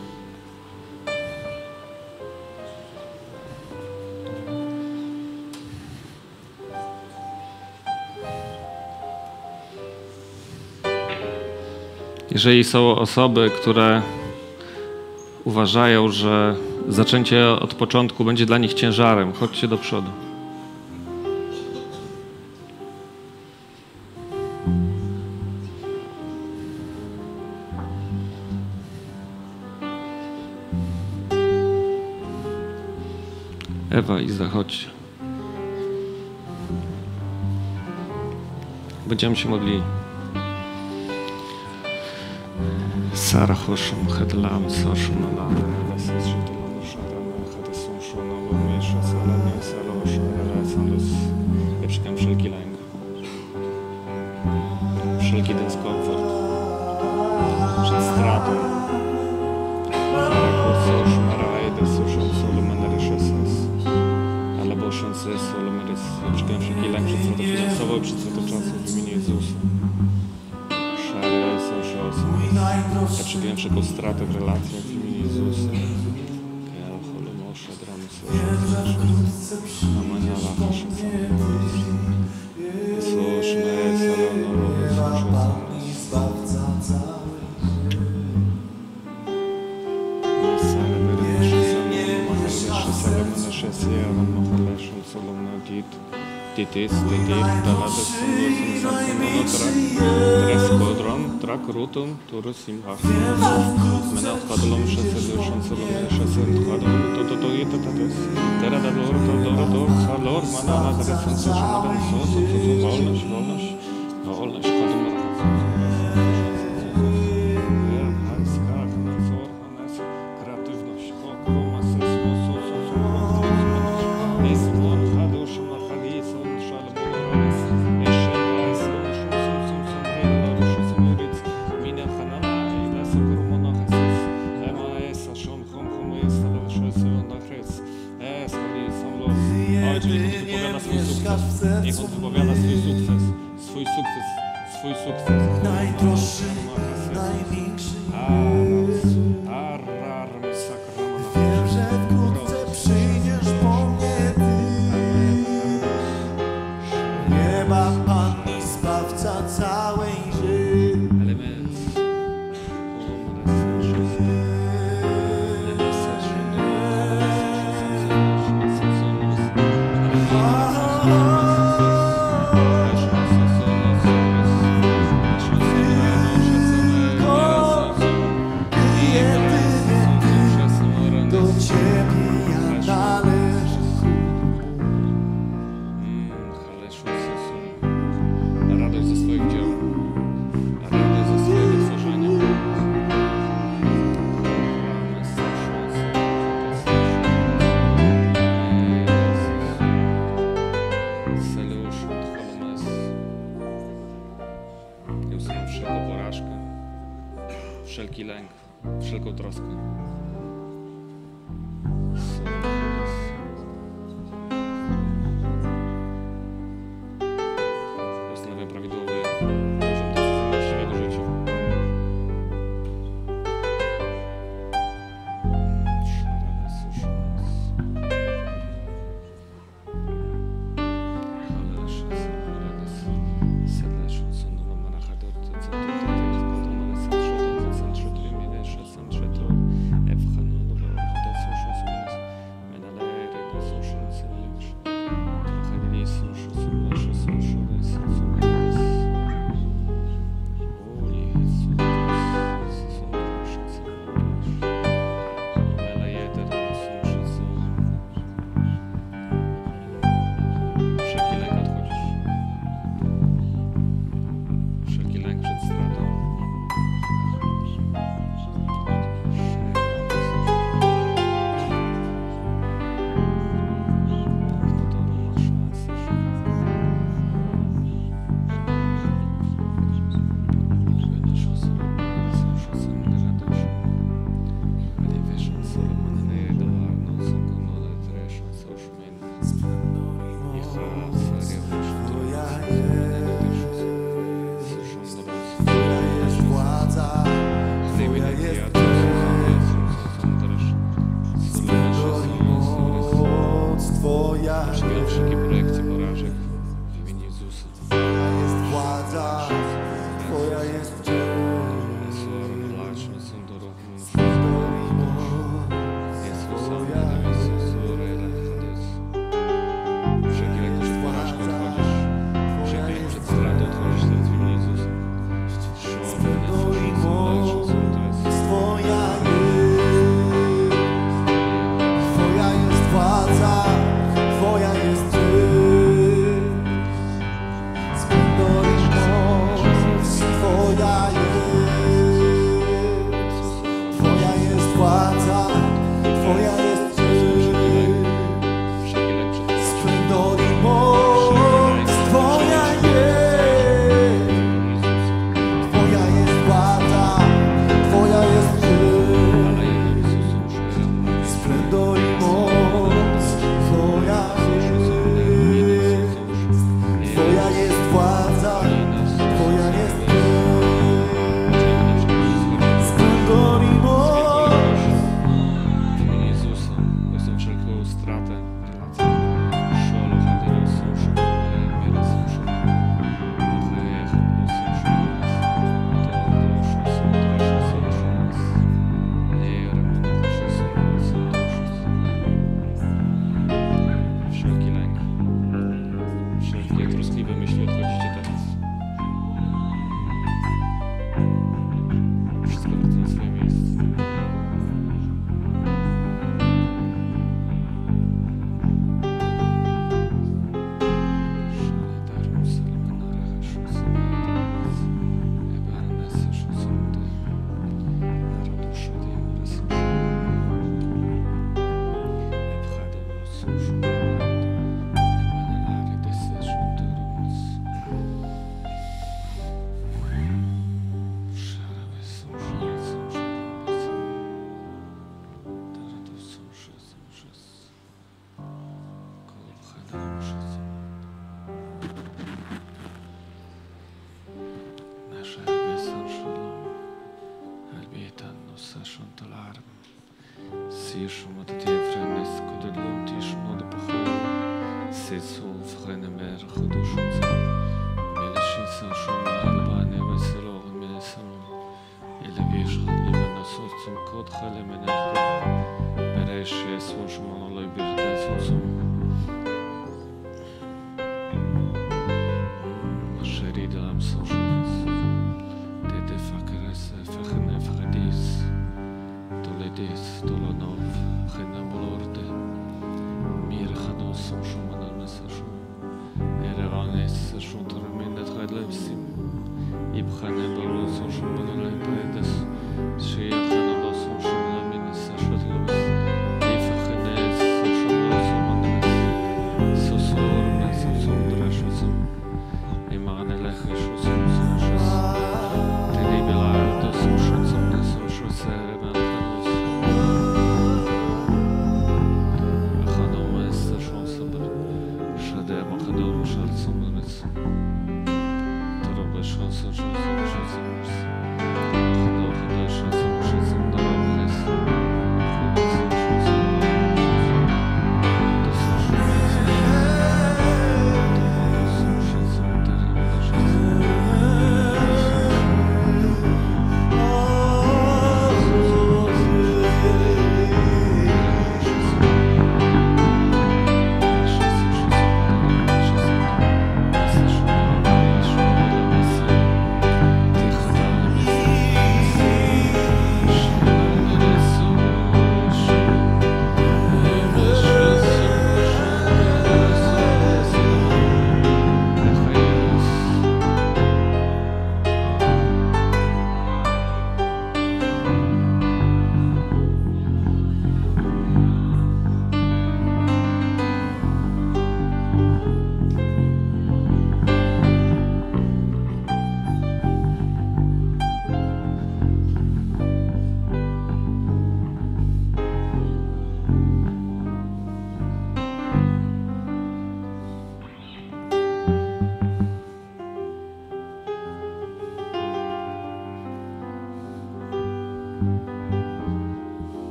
Jeżeli są osoby, które uważają, że zaczęcie od początku będzie dla nich ciężarem, chodźcie do przodu. i zachodźcie. Będziemy się modlili. Sarachoszum, Hedlam, Soszunalam, Soszunalam. wszelki lęk, wszelki ten skok procesu, ale czekają wszelkie lęk przed stratą finansową i przed stratą czasu w imieniu Jezusa. Szare, social, Ja przebiłem wszelką stratę w relacjach w imieniu Jezusa. Ja, holomosza, dramy, social, Amaniala, wasza, this, the deep, the other, the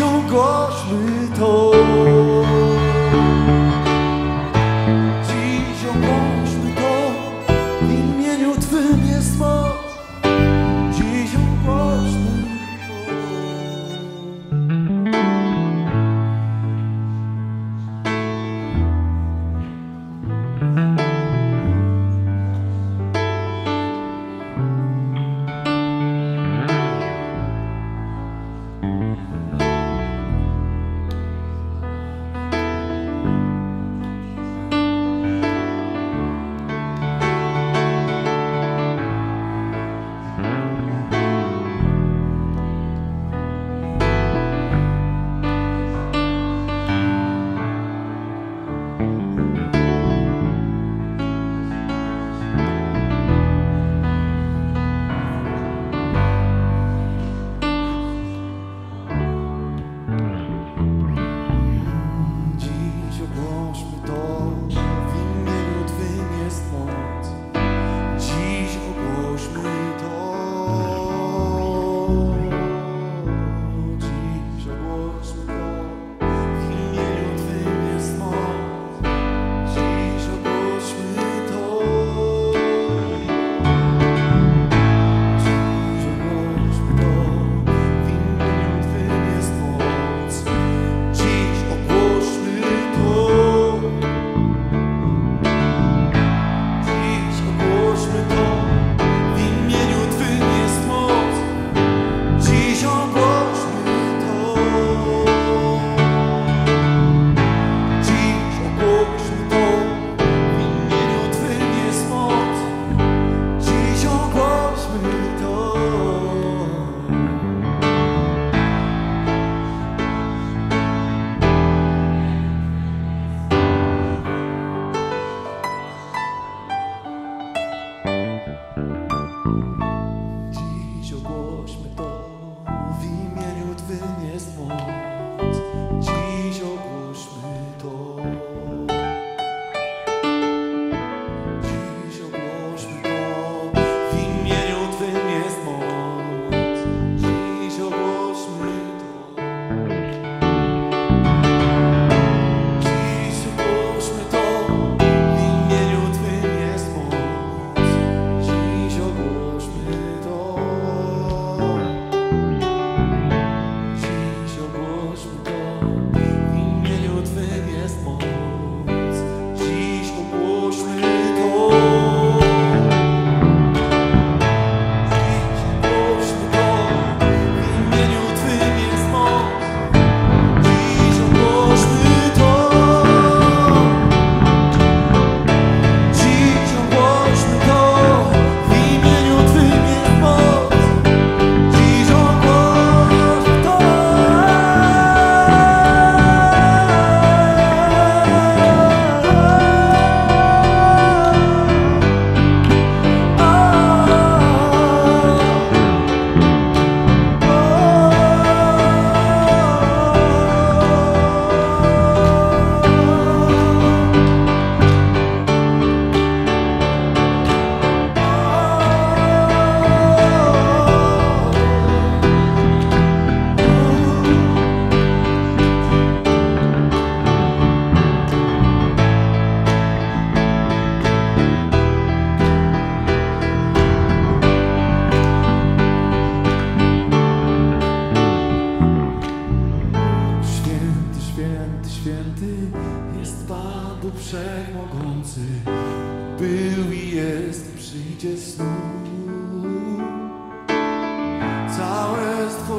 走过石头。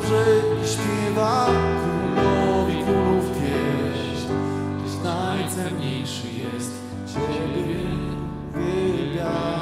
dobrze śpiewa królowi królów pieśń, gdyż najcenniejszy jest Ciebie uwielbiam.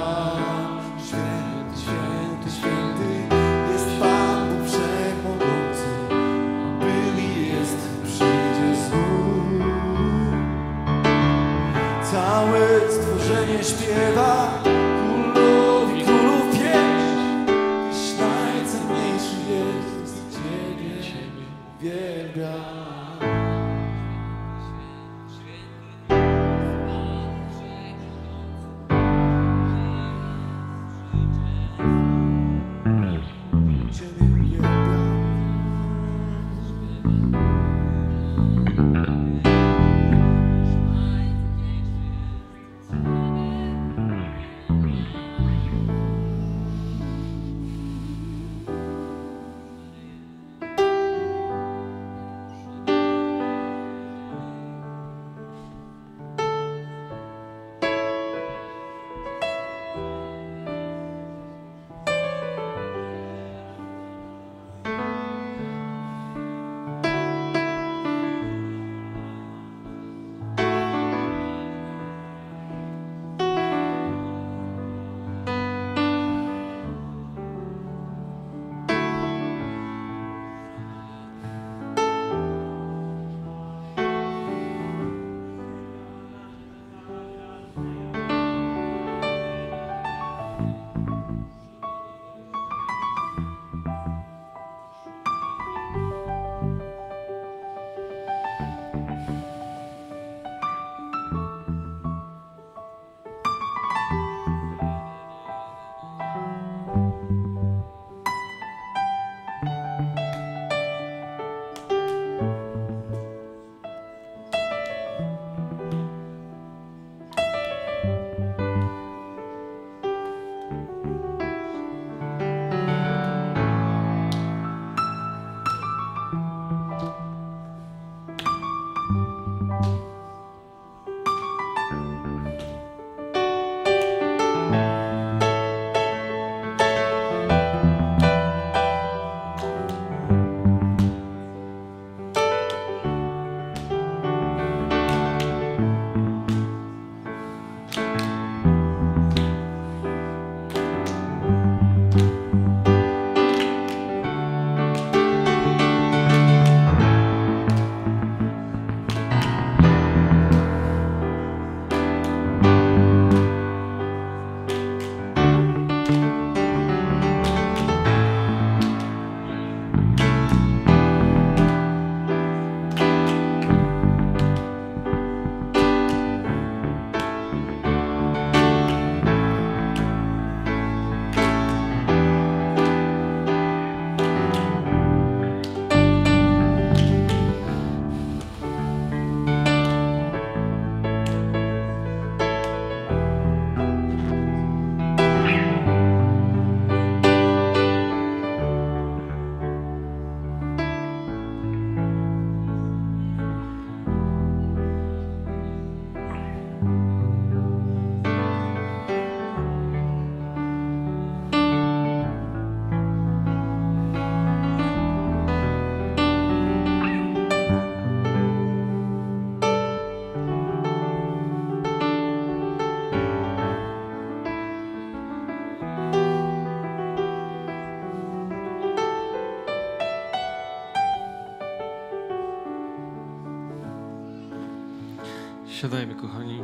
Siadajmy, kochani.